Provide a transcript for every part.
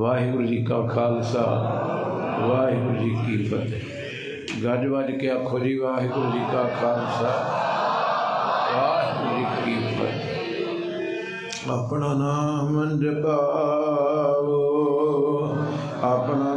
ਵਾਹਿਗੁਰੂ ਜੀ ਕਾ ਖਾਲਸਾ, ਵਾਹਿਗੁਰੂ ਜੀ ਕੀ ਫਤਿਹ। ਗੱਜ ਵੱਜ ਕੇ ਆਖੋ ਜੀ, ਵਾਹਿਗੁਰੂ ਜੀ ਕਾ ਖਾਲਸਾ, ਵਾਹਿਗੁਰੂ ਜੀ ਕੀ ਫਤਿਹ। ਆਪਣਾ ਨਾਮ ਜਪਾਓ ਆਪਣਾ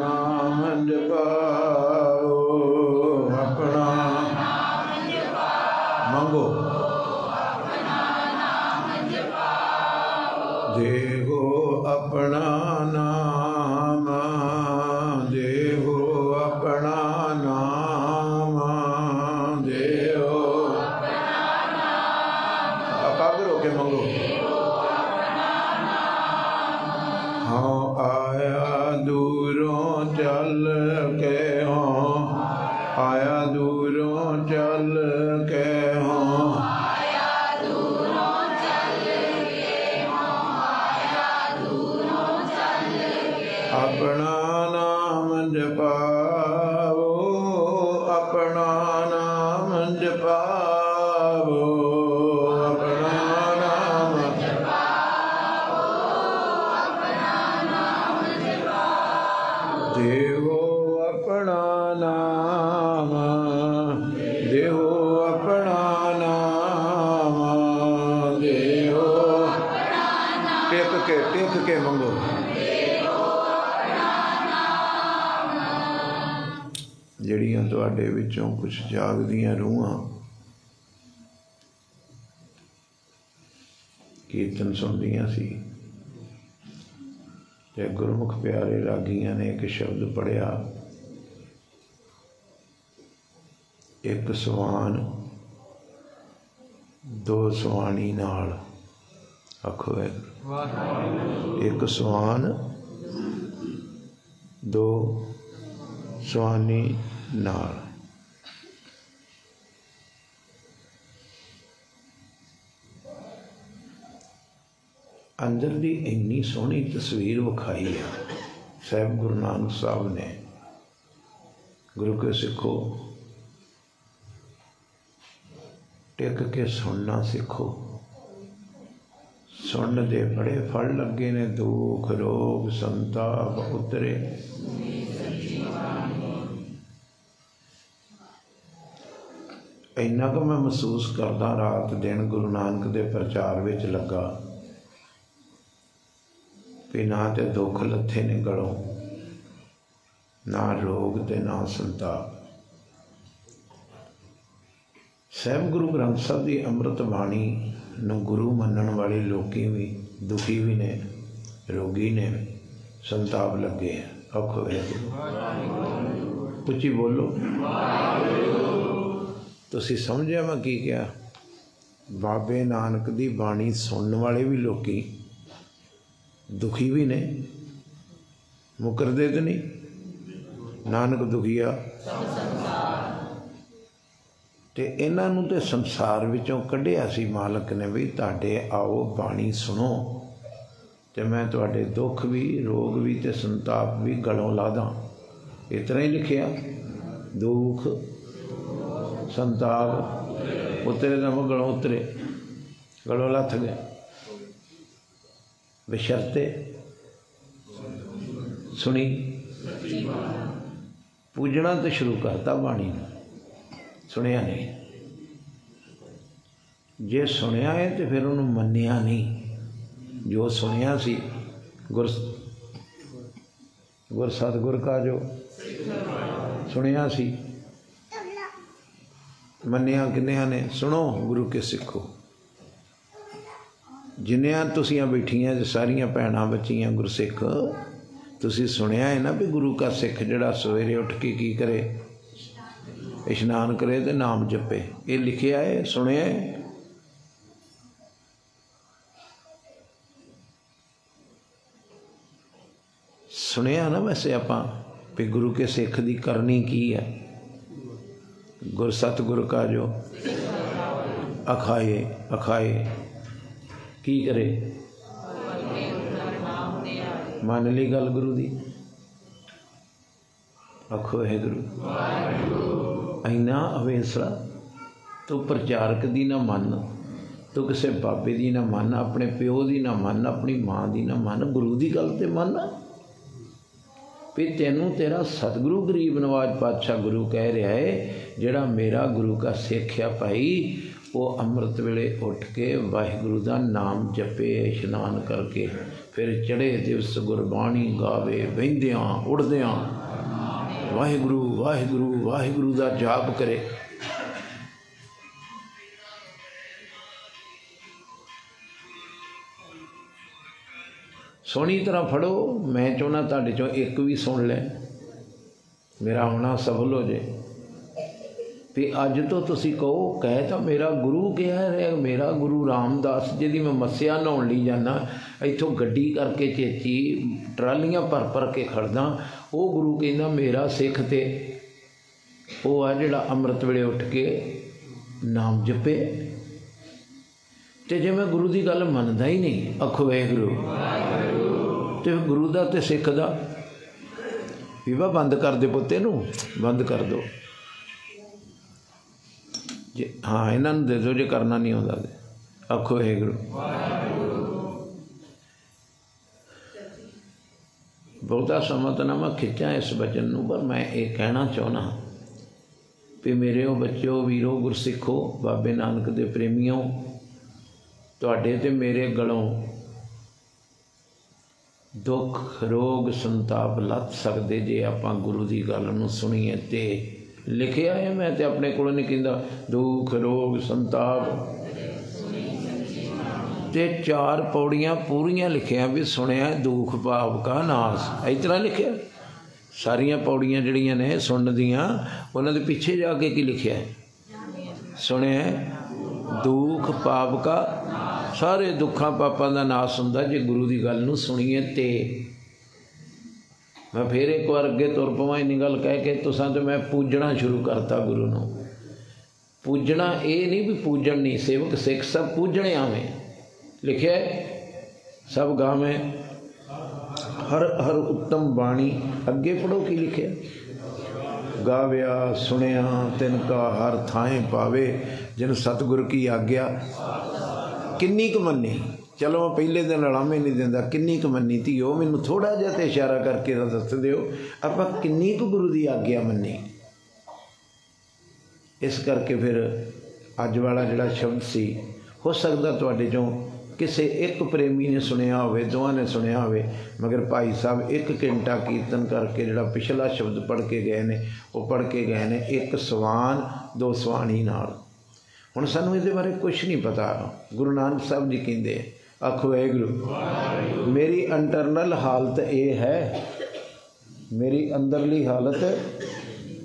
ਕੀਰਤਨ ਸੁਣਦੀਆਂ ਸੀ। ਤੇ ਗੁਰਮੁਖ ਪਿਆਰੇ ਰਾਗੀਆਂ ਨੇ ਇੱਕ ਸ਼ਬਦ ਪੜਿਆ ਇੱਕ ਸਵਾਨ, ਦੋ ਸਵਾਣੀ ਨਾਲ ਆਖੋ ਹੈ ਇੱਕ ਸਵਾਨ, ਦੋ ਸਵਾਨੀ ਨਾਲ। ਅੰਦਰ ਦੀ ਇੰਨੀ ਸੋਹਣੀ ਤਸਵੀਰ ਵਿਖਾਈ ਆ, ਸਾਹਿਬ ਗੁਰੂ ਨਾਨਕ ਸਾਹਿਬ ਨੇ। ਗੁਰੂ ਕੇ ਸਿੱਖੋ, ਟਿਕ ਕੇ ਸੁਣਨਾ ਸਿੱਖੋ। ਸੁਣਨ ਦੇ ਬੜੇ ਫਲ ਲੱਗੇ ਨੇ, ਦੁੱਖ, ਰੋਗ, ਸੰਤਾਪ ਉਤਰੇ। ਇੰਨਾ ਕੁ ਮੈਂ ਮਹਿਸੂਸ ਕਰਦਾ, ਰਾਤ ਦਿਨ ਗੁਰੂ ਨਾਨਕ ਦੇ ਪ੍ਰਚਾਰ ਵਿੱਚ ਲੱਗਾ। ਵੀ ਨਾ ਤੇ ਦੁੱਖ ਲੱਥੇ ਨੇ ਗਲੋਂ ਨਾ ਰੋਗ ਤੇ ਨਾ ਸੰਤਾਪ। ਸਹਿਬ ਗੁਰੂ ਗ੍ਰੰਥ ਸਾਹਿਬ ਦੀ ਅੰਮ੍ਰਿਤ ਬਾਣੀ ਨੂੰ ਗੁਰੂ ਮੰਨਣ ਵਾਲੇ ਲੋਕੀ ਵੀ, ਦੁਖੀ ਵੀ ਨੇ, ਰੋਗੀ ਨੇ, ਸੰਤਾਪ ਲੱਗੇ ਔਖ ਹੈ। ਉੱਚੀ ਬੋਲੋ। ਤੁਸੀਂ ਸਮਝਿਆ ਮੈਂ ਕੀ ਕਿਹਾ? ਬਾਬੇ ਨਾਨਕ ਦੀ ਬਾਣੀ ਸੁਣਨ ਵਾਲੇ ਵੀ ਲੋਕੀ ਦੁਖੀ ਵੀ ਨੇ, ਮੁਕਰਦੇ ਤੇ ਨਹੀਂ। ਨਾਨਕ ਦੁਖੀਆ। ਤੇ ਇਹਨਾਂ ਨੂੰ ਤੇ ਸੰਸਾਰ ਵਿੱਚੋਂ ਕੱਢਿਆ ਸੀ ਮਾਲਕ ਨੇ ਵੀ, ਤੁਹਾਡੇ ਆਓ, ਬਾਣੀ ਸੁਣੋ। ਤੇ ਮੈਂ ਤੁਹਾਡੇ ਦੁੱਖ ਵੀ, ਰੋਗ ਵੀ ਤੇ ਸੰਤਾਪ ਵੀ ਗਲੋਂ ਲਾਦਾ। ਇਤਨਾ ਹੀ ਲਿਖਿਆ, ਦੁੱਖ, ਸੰਤਾਪ, ਉਤਰੇ ਦਾ ਗਲੋਂ ਉਤਰੇ। ਗਲੋਂ ਲੱਥ ਗਏ ਬਸ਼ਰਤੇ। ਸੁਣੀ। ਪੂਜਣਾ ਤੇ ਸ਼ੁਰੂ ਕਰਤਾ ਬਾਣੀ ਨੂੰ। ਸੁਣਿਆ ਨਹੀਂ। ਜੇ ਸੁਣਿਆ ਹੈ ਤੇ ਫਿਰ ਉਹਨੂੰ ਮੰਨਿਆ ਨਹੀਂ। ਜੋ ਸੁਣਿਆ ਸੀ, ਗੁਰ ਗੁਰ ਸਤਗੁਰ ਕਾ ਜੋ ਸੁਣਿਆ ਸੀ, ਮੰਨਿਆ ਕਿੰਨਿਆਂ ਨੇ? ਸੁਣੋ ਗੁਰੂ ਕੇ ਸਿੱਖੋ। ਜਿੰਨਿਆਂ ਤੁਸੀਂ ਬੈਠੀਆਂ, ਜੇ ਸਾਰੀਆਂ ਭੈਣਾਂ ਬੱਚੀਆਂ ਗੁਰਸਿੱਖ, ਤੁਸੀਂ ਸੁਣਿਆ ਹੈ ਨਾ ਵੀ ਗੁਰੂ ਕਾ ਸਿੱਖ ਜਿਹੜਾ ਸਵੇਰੇ ਉੱਠ ਕੇ ਕੀ ਕਰੇ? ਇਸ਼ਨਾਨ ਕਰੇ ਤੇ ਨਾਮ ਜਪੇ। ਇਹ ਲਿਖਿਆ ਹੈ, ਸੁਣਿਆ ਹੈ? ਸੁਣਿਆ ਨਾ ਵੈਸੇ ਆਪਾਂ ਵੀ ਗੁਰੂ ਕੇ ਸਿੱਖ ਦੀ ਕਰਨੀ ਕੀ ਹੈ? ਗੁਰ ਸਤਗੁਰ ਕਾ ਜੋ ਅਖਾਏ ਅਖਾਏ। ਕੀ ਕਰੇ? ਮੰਨ ਲਈ ਗੱਲ ਗੁਰੂ ਦੀ? ਆਖੋ ਹੈ ਗੁਰੂ ਐਨਾ ਅਵੇਸਲਾ, ਤੂੰ ਪ੍ਰਚਾਰਕ ਦੀ ਨਾ ਮੰਨ। ਤੂੰ ਕਿਸੇ ਬਾਬੇ ਦੀ ਨਾ ਮੰਨ, ਆਪਣੇ ਪਿਓ ਦੀ ਨਾ ਮੰਨ, ਆਪਣੀ ਮਾਂ ਦੀ ਨਾ ਮੰਨ, ਗੁਰੂ ਦੀ ਗੱਲ ਤੇ ਮੰਨ। ਵੀ ਤੈਨੂੰ ਤੇਰਾ ਸਤਿਗੁਰੂ ਗਰੀਬ ਨਵਾਜ ਪਾਤਸ਼ਾਹ ਗੁਰੂ ਕਹਿ ਰਿਹਾ ਹੈ ਜਿਹੜਾ ਮੇਰਾ ਗੁਰੂ ਦਾ ਸਿੱਖ ਆ ਭਾਈ ਉਹ ਅੰਮ੍ਰਿਤ ਵੇਲੇ ਉੱਠ ਕੇ ਵਾਹਿਗੁਰੂ ਦਾ ਨਾਮ ਜਪੇ, ਇਸ਼ਨਾਨ ਕਰਕੇ ਫਿਰ ਚੜੇ ਦਿਵਸ ਗੁਰਬਾਣੀ ਗਾਵੇ ਬਹਿੰਦਿਆਂ ਉੜਦਿਆਂ ਵਾਹਿਗੁਰੂ ਵਾਹਿਗੁਰੂ ਵਾਹਿਗੁਰੂ ਦਾ ਜਾਪ ਕਰੇ। ਸੋਹਣੀ ਤਰ੍ਹਾਂ ਫੜੋ, ਮੈਂ ਚਾਹੁੰਦਾ ਤੁਹਾਡੇ ਚੋਂ ਇੱਕ ਵੀ ਸੁਣ ਲੈ। ਮੇਰਾ ਹੋਣਾ ਸਫਲ ਹੋ ਜੇ। ਵੀ ਅੱਜ ਤੋਂ ਤੁਸੀਂ ਕਹੋ, ਕਹਿ ਤਾਂ ਮੇਰਾ ਗੁਰੂ ਕਿਹਾ ਰਿਹਾ ਮੇਰਾ ਗੁਰੂ ਰਾਮਦਾਸ, ਜਿਹਦੀ ਮੈਂ ਮੱਸਿਆ ਨਹਾਉਣ ਲਈ ਜਾਂਦਾ, ਇੱਥੋਂ ਗੱਡੀ ਕਰਕੇ ਚੇਚੀ ਟਰਾਲੀਆਂ ਭਰ ਭਰ ਕੇ ਖੜਦਾ, ਉਹ ਗੁਰੂ ਕਹਿੰਦਾ, ਮੇਰਾ ਸਿੱਖ ਤੇ ਉਹ ਆ ਜਿਹੜਾ ਅੰਮ੍ਰਿਤ ਵੇਲੇ ਉੱਠ ਕੇ ਨਾਮ ਜਪੇ। ਤੇ ਜੇ ਮੈਂ ਗੁਰੂ ਦੀ ਗੱਲ ਮੰਨਦਾ ਹੀ ਨਹੀਂ ਅਖੋ ਗੁਰੂ ਤੇ ਗੁਰੂ ਦਾ ਤੇ ਸਿੱਖ ਦਾ ਵਿਵਾ ਬੰਦ ਕਰ ਦੇ ਪੁੱਤੇ ਨੂੰ ਬੰਦ ਕਰ ਦੋ। ਜੇ ਹਾਂ, ਇਹਨਾਂ ਨੂੰ ਦੇ ਦਿਓ, ਜੇ ਕਰਨਾ ਨਹੀਂ ਆਉਂਦਾ ਤੇ। ਆਖੋ ਗੁਰੂ ਬਹੁਤਾ ਸਮਾਂ ਤਾਂ ਮੈਂ ਖਿੱਚਾਂ ਇਸ ਬਚਨ ਨੂੰ, ਪਰ ਮੈਂ ਇਹ ਕਹਿਣਾ ਚਾਹਣਾ ਵੀ ਮੇਰੇ ਉਹ ਬੱਚਿਓ, ਵੀਰੋ, ਗੁਰਸਿੱਖੋ, ਬਾਬੇ ਨਾਨਕ ਦੇ ਪ੍ਰੇਮੀਓ, ਤੁਹਾਡੇ ਤੇ ਮੇਰੇ ਗਲੋਂ ਦੁੱਖ, ਰੋਗ, ਸੰਤਾਪ ਲੱਥ ਸਕਦੇ ਜੇ ਆਪਾਂ ਗੁਰੂ ਦੀ ਗੱਲ ਨੂੰ ਸੁਣੀਏ ਤੇ ਲਿਖਿਆ ਹੈ, ਮੈਂ ਤੇ ਆਪਣੇ ਕੋਲੋਂ ਨਹੀਂ ਕਹਿੰਦਾ। ਦੁੱਖ, ਰੋਗ, ਸੰਤਾਪ। ਤੇ ਚਾਰ ਪੌੜੀਆਂ ਪੂਰੀਆਂ ਲਿਖਿਆ ਵੀ ਸੁਣਿਆ, ਦੁੱਖ, ਭਾਵ ਕਾ ਨਾਸ। ਇਸ ਤਰ੍ਹਾਂ ਲਿਖਿਆ। ਸਾਰੀਆਂ ਪੌੜੀਆਂ ਜਿਹੜੀਆਂ ਨੇ ਸੁਣਨ ਦੀਆਂ, ਉਹਨਾਂ ਦੇ ਪਿੱਛੇ ਜਾ ਕੇ ਕੀ ਲਿਖਿਆ ਸੁਣਿਆ ਦੁੱਖ ਪਾਪ ਕਾ ਸਾਰੇ ਦੁੱਖਾਂ, ਪਾਪਾਂ ਦਾ ਨਾਸ ਹੁੰਦਾ ਜੇ ਗੁਰੂ ਦੀ ਗੱਲ ਨੂੰ ਸੁਣੀਏ ਤੇ। ਮੈਂ ਫੇਰ ਇੱਕ ਵਾਰ ਅੱਗੇ ਤੁਰ ਪਵਾਂ, ਇੰਨੀ ਗੱਲ ਕਹਿ ਕੇ ਤੁਸਾਂ ਤੇ ਮੈਂ ਪੂਜਣਾ ਸ਼ੁਰੂ ਕਰਤਾ ਗੁਰੂ ਨੂੰ। ਪੂਜਣਾ ਇਹ ਨਹੀਂ ਵੀ ਪੂਜਣ ਨਹੀਂ, ਸੇਵਕ ਸਿੱਖ ਸਭ ਪੂਜਣੇ ਆਵੇਂ। ਲਿਖਿਆ ਸਭ ਗਾਵੇਂ, ਹਰ ਹਰ ਉੱਤਮ ਬਾਣੀ। ਅੱਗੇ ਪੜੋ ਕੀ ਲਿਖਿਆ? ਗਾਵਿਆ, ਸੁਣਿਆ, ਤਿਨ ਕਾ ਹਰ ਥਾਂ ਪਾਵੇ, ਜਿਨ ਸਤਿਗੁਰ ਕੀ ਆਗਿਆ। ਕਿੰਨੀ ਕੁ ਮੰਨੀ? ਚਲੋ, ਪਹਿਲੇ ਦਿਨ ਅਲਾਮੇ ਨਹੀਂ ਦਿੰਦਾ, ਕਿੰਨੀ ਕੁ ਮੰਨੀ ਤੀ ਉਹ ਮੈਨੂੰ ਥੋੜਾ ਜਿਹਾ ਤੇ ਇਸ਼ਾਰਾ ਕਰਕੇ ਤਾਂ ਦੱਸ ਦਿਓ, ਆਪਾਂ ਕਿੰਨੀ ਕੁ ਗੁਰੂ ਦੀ ਆਗਿਆ ਮੰਨੀ। ਇਸ ਕਰਕੇ ਫਿਰ ਅੱਜ ਵਾਲਾ ਜਿਹੜਾ ਸ਼ਬਦ ਸੀ, ਹੋ ਸਕਦਾ ਤੁਹਾਡੇ ਚੋਂ ਕਿਸੇ ਇੱਕ ਪ੍ਰੇਮੀ ਨੇ ਸੁਣਿਆ ਹੋਵੇ ਦੋਵਾਂ ਨੇ ਸੁਣਿਆ ਹੋਵੇ, ਮਗਰ ਭਾਈ ਸਾਹਿਬ ਇੱਕ ਘੰਟਾ ਕੀਰਤਨ ਕਰਕੇ ਜਿਹੜਾ ਪਿਛਲਾ ਸ਼ਬਦ ਪੜ੍ਹ ਕੇ ਗਏ ਨੇ, ਉਹ ਪੜ੍ਹ ਕੇ ਗਏ ਨੇ ਇੱਕ ਸਵਾਨ, ਦੋ ਸਵਾਣੀ ਨਾਲ। ਹੁਣ ਸਾਨੂੰ ਇਹਦੇ ਬਾਰੇ ਕੁਝ ਨਹੀਂ ਪਤਾ। ਗੁਰੂ ਨਾਨਕ ਸਾਹਿਬ ਜੀ ਕਹਿੰਦੇ ਆਖੋ ਗੁਰੂ ਮੇਰੀ ਇੰਟਰਨਲ ਹਾਲਤ ਇਹ ਹੈ, ਮੇਰੀ ਅੰਦਰਲੀ ਹਾਲਤ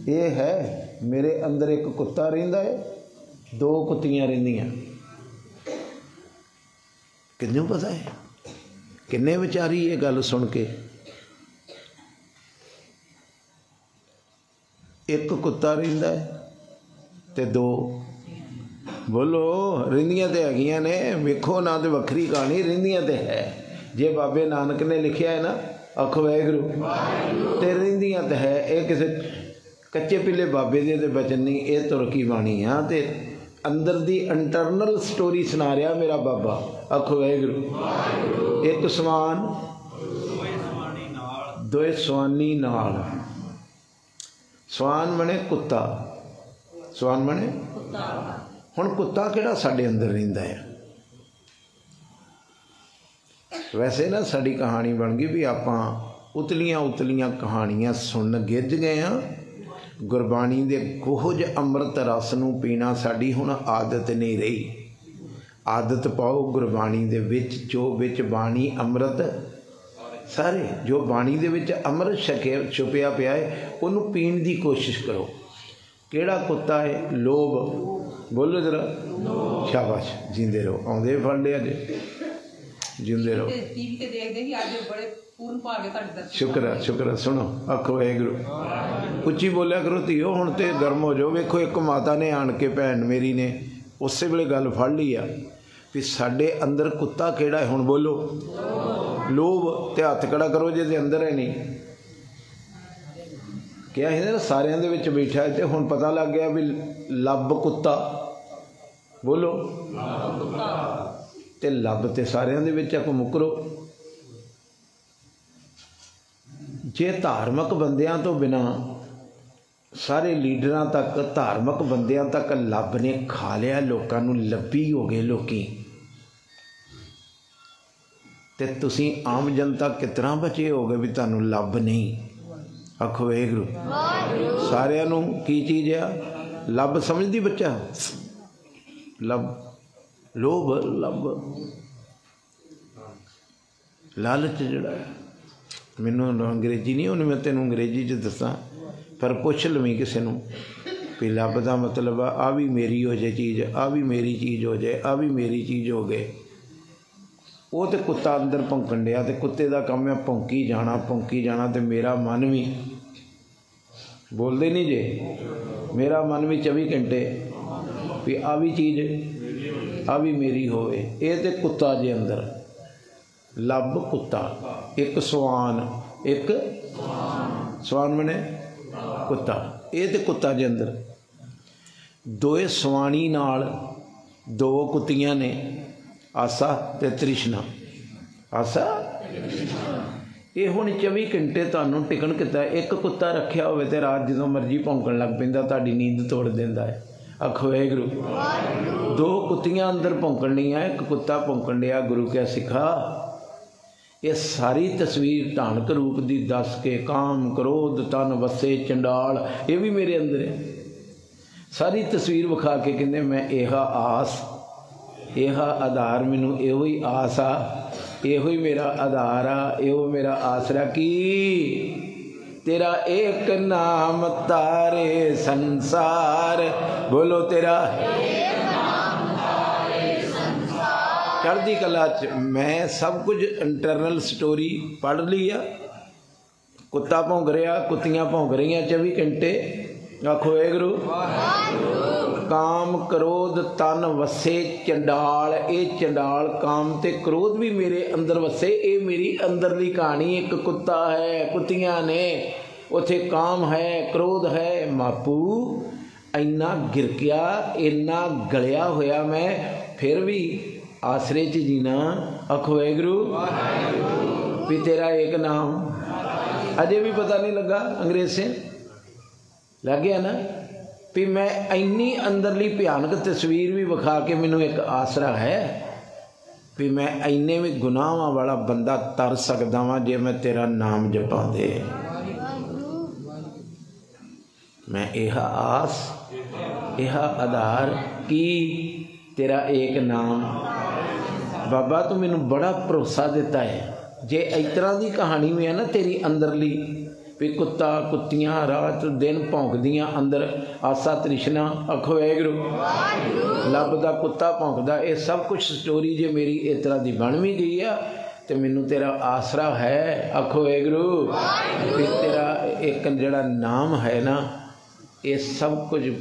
ਇਹ ਹੈ, ਮੇਰੇ ਅੰਦਰ ਇੱਕ ਕੁੱਤਾ ਰਹਿੰਦਾ ਹੈ, ਦੋ ਕੁੱਤੀਆਂ ਰਹਿੰਦੀਆਂ ਕਿੰਨੂੰ ਪਤਾ ਹੈ? ਕਿੰਨੇ ਵਿਚਾਰੀ ਇਹ ਗੱਲ ਸੁਣ ਕੇ? ਇੱਕ ਕੁੱਤਾ ਰਹਿੰਦਾ ਹੈ ਤੇ ਦੋ ਬੋਲੋ ਰਿੰਦੀਆਂ ਤੇ ਹੈਗੀਆਂ ਨੇ ਵੇਖੋ ਨਾ ਤੇ ਵੱਖਰੀ ਕਹਾਣੀ ਰਿੰਦੀਆਂ ਤੇ ਹੈ। ਜੇ ਬਾਬੇ ਨਾਨਕ ਨੇ ਲਿਖਿਆ ਹੈ ਨਾ ਆਖੋ ਵਾਹਿਗੁਰੂ। ਤੇ ਰਿੰਦੀਆਂ ਤੇ ਹੈ ਇਹ ਕਿਸੇ ਕੱਚੇ ਪਿੱਲੇ ਬਾਬੇ ਦੇ ਤੇ ਬਚਨ ਨਹੀਂ ਇਹ ਤੁਰਕੀ ਬਾਣੀ ਆ ਤੇ ਅੰਦਰ ਦੀ ਇੰਟਰਨਲ ਸਟੋਰੀ ਸੁਣਾ ਰਿਹਾ ਮੇਰਾ ਬਾਬਾ ਆਖੋ ਵਾਹਿਗੁਰੂ। ਇੱਕ ਸਮਾਨ ਦੋਏ ਸਵਾਨੀ ਨਾਲ। ਸਵਾਨ ਬਣੇ ਕੁੱਤਾ। ਸਵਾਨ ਬਣੇ? ਕੁੱਤਾ। ਹੁਣ ਕੁੱਤਾ ਕਿਹੜਾ ਸਾਡੇ ਅੰਦਰ ਰਹਿੰਦਾ ਹੈ? ਵੈਸੇ ਨਾ ਸਾਡੀ ਕਹਾਣੀ ਬਣ ਗਈ ਵੀ ਆਪਾਂ ਉਤਲੀਆਂ ਉਤਲੀਆਂ ਕਹਾਣੀਆਂ ਸੁਣਨ ਗਿੱਜ ਗਏ ਆ ਗੁਰਬਾਣੀ ਦੇ ਕੋਹਜ ਅੰਮ੍ਰਿਤ ਰਸ ਨੂੰ ਪੀਣਾ ਸਾਡੀ ਹੁਣ ਆਦਤ ਨਹੀਂ ਰਹੀ। ਆਦਤ ਪਾਓ ਗੁਰਬਾਣੀ ਦੇ ਵਿੱਚ, ਜੋ ਵਿੱਚ ਬਾਣੀ ਅੰਮ੍ਰਿਤ, ਸਾਰੇ ਜੋ ਬਾਣੀ ਦੇ ਵਿੱਚ ਅੰਮ੍ਰਿਤ ਛਕੇ ਛੁਪਿਆ ਪਿਆ ਹੈ, ਉਹਨੂੰ ਪੀਣ ਦੀ ਕੋਸ਼ਿਸ਼ ਕਰੋ। ਕਿਹੜਾ ਕੁੱਤਾ ਹੈ? ਲੋਭ। ਬੋਲੋ ਜਰਾ। ਸ਼ਾਬਾਸ਼ ਜਿੰਦੇ ਰਹੋ। ਆਉਂਦੇ ਫੜ ਲਿਆ ਜੇ ਜਿੰਦੇ ਰਹੋ। ਟੀਵੀ ਤੇ ਦੇਖਦੇ ਸੀ ਅੱਜ ਬੜੇ ਪੂਰਨ ਭਾਗ ਹੈ ਤੁਹਾਡੇ ਦਰਸ਼ਨ। ਸ਼ੁਕਰ ਹੈ ਸ਼ੁਕਰ ਹੈ ਸੁਣੋ ਆਖੋ ਵਾਹਿਗੁਰੂ ਉੱਚੀ ਬੋਲਿਆ ਕਰੋ ਧੀਓ ਹੁਣ ਤੇ ਗਰਮ ਹੋ ਜਾਓ। ਵੇਖੋ ਇੱਕ ਮਾਤਾ ਨੇ ਆਣ ਕੇ ਭੈਣ ਮੇਰੀ ਨੇ ਉਸੇ ਵੇਲੇ ਗੱਲ ਫੜ ਲਈ ਆ ਵੀ ਸਾਡੇ ਅੰਦਰ ਕੁੱਤਾ ਕਿਹੜਾ ਹੈ? ਹੁਣ ਬੋਲੋ। ਲੋਭ ਤੇ ਹੱਥ ਕੜਾ ਕਰੋ ਜੇ ਦੇ ਅੰਦਰ ਹੈ ਨਹੀਂ। ਕਿਹਾ ਇਹਨੇ ਨਾ, ਸਾਰਿਆਂ ਦੇ ਵਿੱਚ ਬੈਠਾ ਹੈ ਤੇ ਹੁਣ ਪਤਾ ਲੱਗ ਗਿਆ ਵੀ ਲੱਭ ਕੁੱਤਾ। ਬੋਲੋ। ਤੇ ਲੱਭ ਤੇ ਸਾਰਿਆਂ ਦੇ ਵਿੱਚ ਆ ਕੋ ਮੁਕਰੋ। ਜੇ ਧਾਰਮਿਕ ਬੰਦਿਆਂ ਤੋਂ ਬਿਨਾ ਸਾਰੇ ਲੀਡਰਾਂ ਤੱਕ, ਧਾਰਮਿਕ ਬੰਦਿਆਂ ਤੱਕ ਲੱਭ ਨੇ ਖਾ ਲਿਆ, ਲੋਕਾਂ ਨੂੰ ਲੱਭੀ ਹੋ ਗਏ ਲੋਕੀ। ਤੇ ਤੁਸੀਂ ਆਮ ਜਨਤਾ ਕਿਤਨਾ ਬਚੇ ਹੋਗੇ ਵੀ ਤੁਹਾਨੂੰ ਲੱਭ ਨਹੀਂ? ਆਖੋ ਵਾਹਿਗੁਰੂ ਸਾਰਿਆਂ ਨੂੰ ਕੀ ਚੀਜ਼ ਆ? ਲੱਭ ਸਮਝਦੀ ਬੱਚਾ? ਲੱਭ। ਲੋਭ, ਲੱਭ। ਲਾਲਚ ਜਿਹੜਾ ਮੈਨੂੰ ਅੰਗਰੇਜ਼ੀ ਨਹੀਂ, ਉਹਨੇ ਮੈਂ ਤੈਨੂੰ ਅੰਗਰੇਜ਼ੀ ਚ ਦੱਸਾਂ। ਪਰ ਪੁੱਛ ਲਵੀਂ ਕਿਸੇ ਨੂੰ ਵੀ ਲੱਭ ਦਾ ਮਤਲਬ ਆ ਆ ਵੀ ਮੇਰੀ ਹੋ ਜੇ ਚੀਜ਼, ਆ ਵੀ ਮੇਰੀ ਚੀਜ਼ ਹੋ ਜੇ, ਆ ਵੀ ਮੇਰੀ ਚੀਜ਼ ਹੋ ਗਏ। ਉਹ ਤੇ ਕੁੱਤਾ ਅੰਦਰ ਭੌਂਕਣ ਡਿਆ ਤੇ ਕੁੱਤੇ ਦਾ ਕੰਮ ਹੈ ਭੌਂਕੀ ਜਾਣਾ ਭੌਂਕੀ ਜਾਣਾ ਤੇ ਮੇਰਾ ਮਨ ਵੀ ਬੋਲਦੇ ਨਹੀਂ ਜੇ। ਮੇਰਾ ਮਨ ਵੀ 24 ਘੰਟੇ ਵੀ ਆ ਵੀ ਚੀਜ਼, ਆ ਵੀ ਮੇਰੀ ਹੋਵੇ। ਇਹ ਤੇ ਕੁੱਤਾ ਜੇ ਅੰਦਰ। ਲੱਭ ਕੁੱਤਾ। ਇੱਕ ਸਵਾਨ ਇੱਕ ਸਵਾਨ ਬਣੇ ਕੁੱਤਾ। ਇਹ ਤੇ ਕੁੱਤਾ ਦੇ ਅੰਦਰ। ਦੋਏ ਸਵਾਣੀ ਨਾਲ ਦੋ ਕੁੱਤੀਆਂ ਨੇ। ਆਸਾ ਤੇ ਤ੍ਰਿਸ਼ਨਾ। ਆਸਾ? ਇਹ ਹੁਣ 24 ਘੰਟੇ ਤੁਹਾਨੂੰ ਟਿਕਣ ਕਿਤਾ ਇੱਕ ਕੁੱਤਾ ਰੱਖਿਆ ਹੋਵੇ ਤੇ ਰਾਤ ਜਦੋਂ ਮਰਜ਼ੀ ਭੌਂਕਣ ਲੱਗ ਪੈਂਦਾ, ਤੁਹਾਡੀ ਨੀਂਦ ਤੋੜ ਦਿੰਦਾ ਹੈ। ਆਖੋ, ਵਾਹਿਗੁਰੂ। ਦੋ ਕੁੱਤੀਆਂ ਅੰਦਰ ਭੌਂਕਣੀਆਂ ਇੱਕ ਕੁੱਤਾ ਭੌਂਕਣ ਡਿਆ, ਗੁਰੂ ਕਿਆ ਸਿਖਾ? ਇਹ ਸਾਰੀ ਤਸਵੀਰ ਧਾਨਕ ਰੂਪ ਦੀ ਦੱਸ ਕੇ ਕਾਮ, ਕ੍ਰੋਧ, ਤਨ, ਵਸੇ, ਚੰਡਾਲ, ਇਹ ਵੀ ਮੇਰੇ ਅੰਦਰ ਹੈ। ਸਾਰੀ ਤਸਵੀਰ ਵਿਖਾ ਕੇ ਕਹਿੰਦੇ, ਮੈਂ ਇਹ ਆਸ ਇਹ ਆਧਾਰ ਮੈਨੂੰ ਇਹੋ ਹੀ ਆਸ ਆ, ਇਹੋ ਹੀ ਮੇਰਾ ਆਧਾਰ ਆ, ਇਹੋ ਮੇਰਾ ਆਸਰਾ ਕੀ? ਤੇਰਾ ਇੱਕ ਨਾਮ ਤਾਰੇ ਸੰਸਾਰ, ਬੋਲੋ ਤੇਰਾ। ਚੜ੍ਹਦੀ ਕਲਾ ਚ ਮੈਂ ਸਭ ਕੁਝ ਇੰਟਰਨਲ ਸਟੋਰੀ ਪੜ੍ਹ ਲਈ ਆ। ਕੁੱਤਾ ਭੌਂਕ ਰਿਹਾ, ਕੁੱਤੀਆਂ ਭੌਂਕ ਰਹੀਆਂ 24 ਘੰਟੇ। ਆਖੋ ਵਾਹਿਗੁਰੂ। ਕਾਮ ਕ੍ਰੋਧ ਤਨ ਵਸੇ ਚੰਡਾਲ, ਇਹ ਚੰਡਾਲ ਕਾਮ ਤੇ ਕ੍ਰੋਧ ਵੀ ਮੇਰੇ ਅੰਦਰ ਵਸੇ, ਇਹ ਮੇਰੀ ਅੰਦਰਲੀ ਕਹਾਣੀ, ਇੱਕ ਕੁੱਤਾ ਹੈ, ਕੁੱਤੀਆਂ ਨੇ, ਉਥੇ ਕਾਮ ਹੈ, ਕ੍ਰੋਧ ਹੈ। ਮਾਪੂ, ਇੰਨਾ ਗਿਰਕਿਆ ਇੰਨਾ ਗਲਿਆ ਹੋਇਆ ਮੈਂ, ਫਿਰ ਵੀ ਆਸਰੇ ਚ ਜੀਣਾ ਆਖੋ ਵਾਹਿਗੁਰੂ ਵੀ ਤੇਰਾ ਇੱਕ ਨਾਮ। ਅਜੇ ਵੀ ਪਤਾ ਨਹੀਂ ਲੱਗਾ ਅੰਗਰੇਜ਼ ਸੇ ਲੱਗ ਗਿਆ ਨਾ? ਵੀ ਮੈਂ ਇੰਨੀ ਅੰਦਰਲੀ ਭਿਆਨਕ ਤਸਵੀਰ ਵੀ ਵਿਖਾ ਕੇ ਮੈਨੂੰ ਇੱਕ ਆਸਰਾ ਹੈ ਵੀ ਮੈਂ ਇੰਨੇ ਵੀ ਗੁਨਾਹਾਂ ਵਾਲਾ ਬੰਦਾ ਤਰ ਸਕਦਾ ਵਾਂ ਜੇ ਮੈਂ ਤੇਰਾ ਨਾਮ ਜਪਾਂਦੇ ਮੈਂ ਇਹ ਆਸ, ਇਹ ਆਧਾਰ ਕੀ ਤੇਰਾ ਏਕ ਨਾਮ? ਬਾਬਾ, ਤੂੰ ਮੈਨੂੰ ਬੜਾ ਭਰੋਸਾ ਦਿੱਤਾ ਹੈ। ਜੇ ਇਸ ਤਰ੍ਹਾਂ ਦੀ ਕਹਾਣੀ ਵੀ ਹੈ ਨਾ ਤੇਰੀ ਅੰਦਰਲੀ ਵੀ ਕੁੱਤਾ ਕੁੱਤੀਆਂ ਰਾਤ ਦਿਨ ਭੌਂਕਦੀਆਂ ਅੰਦਰ। ਆਸਾ ਤ੍ਰਿਸ਼ਨਾ ਅਖੋ ਵਾਹਿਗੁਰੂ। ਲੱਭ ਦਾ ਕੁੱਤਾ ਭੌਂਕਦਾ ਇਹ ਸਭ ਕੁਝ ਸਟੋਰੀ ਜੇ ਮੇਰੀ ਇਸ ਤਰ੍ਹਾਂ ਦੀ ਬਣ ਵੀ ਗਈ ਆ ਤੇ ਮੈਨੂੰ ਤੇਰਾ ਆਸਰਾ ਹੈ। ਅਖੋ ਵਾਹਿਗੁਰੂ। ਵੀ ਤੇਰਾ ਇੱਕ ਜਿਹੜਾ ਨਾਮ ਹੈ ਨਾ ਇਹ ਸਭ ਕੁਝ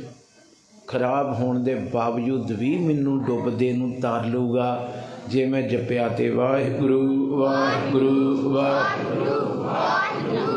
ਖਰਾਬ ਹੋਣ ਦੇ ਬਾਵਜੂਦ ਵੀ ਮੈਨੂੰ ਡੁੱਬਦੇ ਨੂੰ ਤਾਰ ਲਊਗਾ। ਜੇ ਮੈਂ ਜਪਿਆ ਤੇ ਵਾਹਿਗੁਰੂ। ਵਾਹਿਗੁਰੂ ਵਾਹਿਗੁਰੂ।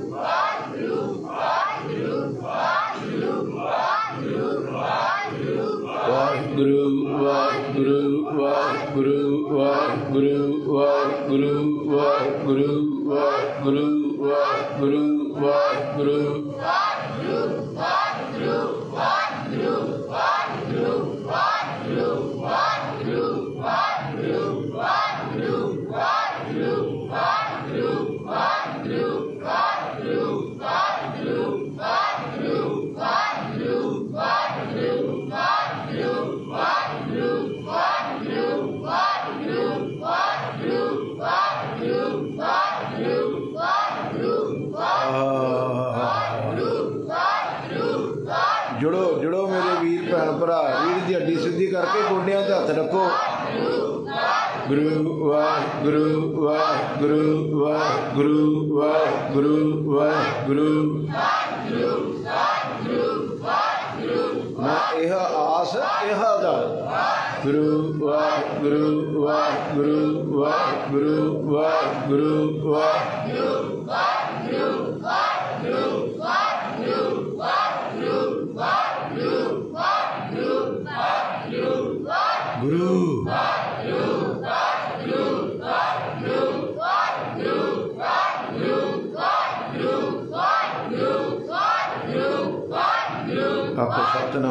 ਵੀਰ ਭੈਣ ਦੀ ਹੱਡੀ ਸਿੱਧੀ ਕਰਕੇ ਗੋਡਿਆਂ ਤੇ ਹੱਥ ਰੱਖੋ। ਗੁਰੂ ਵਾਹਿਗੁਰੂ ਵਾਹਿਗੁਰੂ ਵਾਹਿਗੁਰੂ ਵਾਹਿਗੁਰੂ ਵਾਹਿਗੁਰੂ। ਮੈਂ ਇਹ ਆਸ, ਇਹ ਦਾ। ਗੁਰੂ ਵਾਹਿਗੁਰੂ ਵਾਹਿਗੁਰੂ ਵਾਹਿਗੁਰੂ ਵਾਹਿਗੁਰੂ گروپ شرین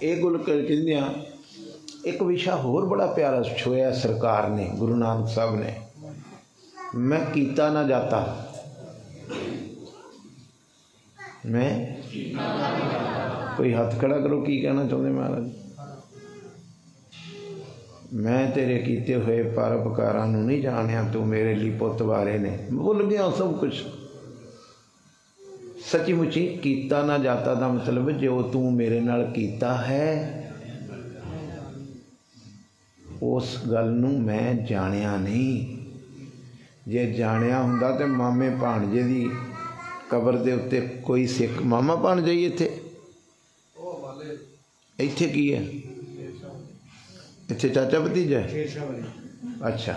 یہ گلے آک وشا ہوا پیارا چھویا سرکار نے گرو نانک صاحب نے میں کیا نہ جاتا میں ਕੋਈ ਹੱਥ ਖੜਾ ਕਰੋ, ਕੀ ਕਹਿਣਾ ਚਾਹੁੰਦੇ ਮਹਾਰਾਜ? ਮੈਂ ਤੇਰੇ ਕੀਤੇ ਹੋਏ ਪਰਪਕਾਰਾਂ ਨੂੰ ਨਹੀਂ ਜਾਣਿਆ, ਤੂੰ ਮੇਰੇ ਲਈ ਪੁੱਤ ਵਾਰੇ ਨੇ। ਭੁੱਲ ਗਿਆ ਸਭ ਕੁਝ ਸੱਚੀ ਮੁੱਚੀ ਕੀਤਾ ਨਾ ਜਾਤਾ ਦਾ ਮਤਲਬ ਜੋ ਤੂੰ ਮੇਰੇ ਨਾਲ ਕੀਤਾ ਹੈ, ਉਸ ਗੱਲ ਨੂੰ ਮੈਂ ਜਾਣਿਆ ਨਹੀਂ। ਜੇ ਜਾਣਿਆ ਹੁੰਦਾ ਤੇ ਮਾਮੇ ਭਾਣਜੇ ਦੀ ਕਬਰ ਦੇ ਉੱਤੇ ਕੋਈ ਸਿੱਖ, ਮਾਮਾ ਭਾਣਜਾ ਹੀ ਇੱਥੇ। ਇੱਥੇ ਕੀ ਹੈ? ਇੱਥੇ ਚਾਚਾ ਭਤੀਜਾ ਅੱਛਾ।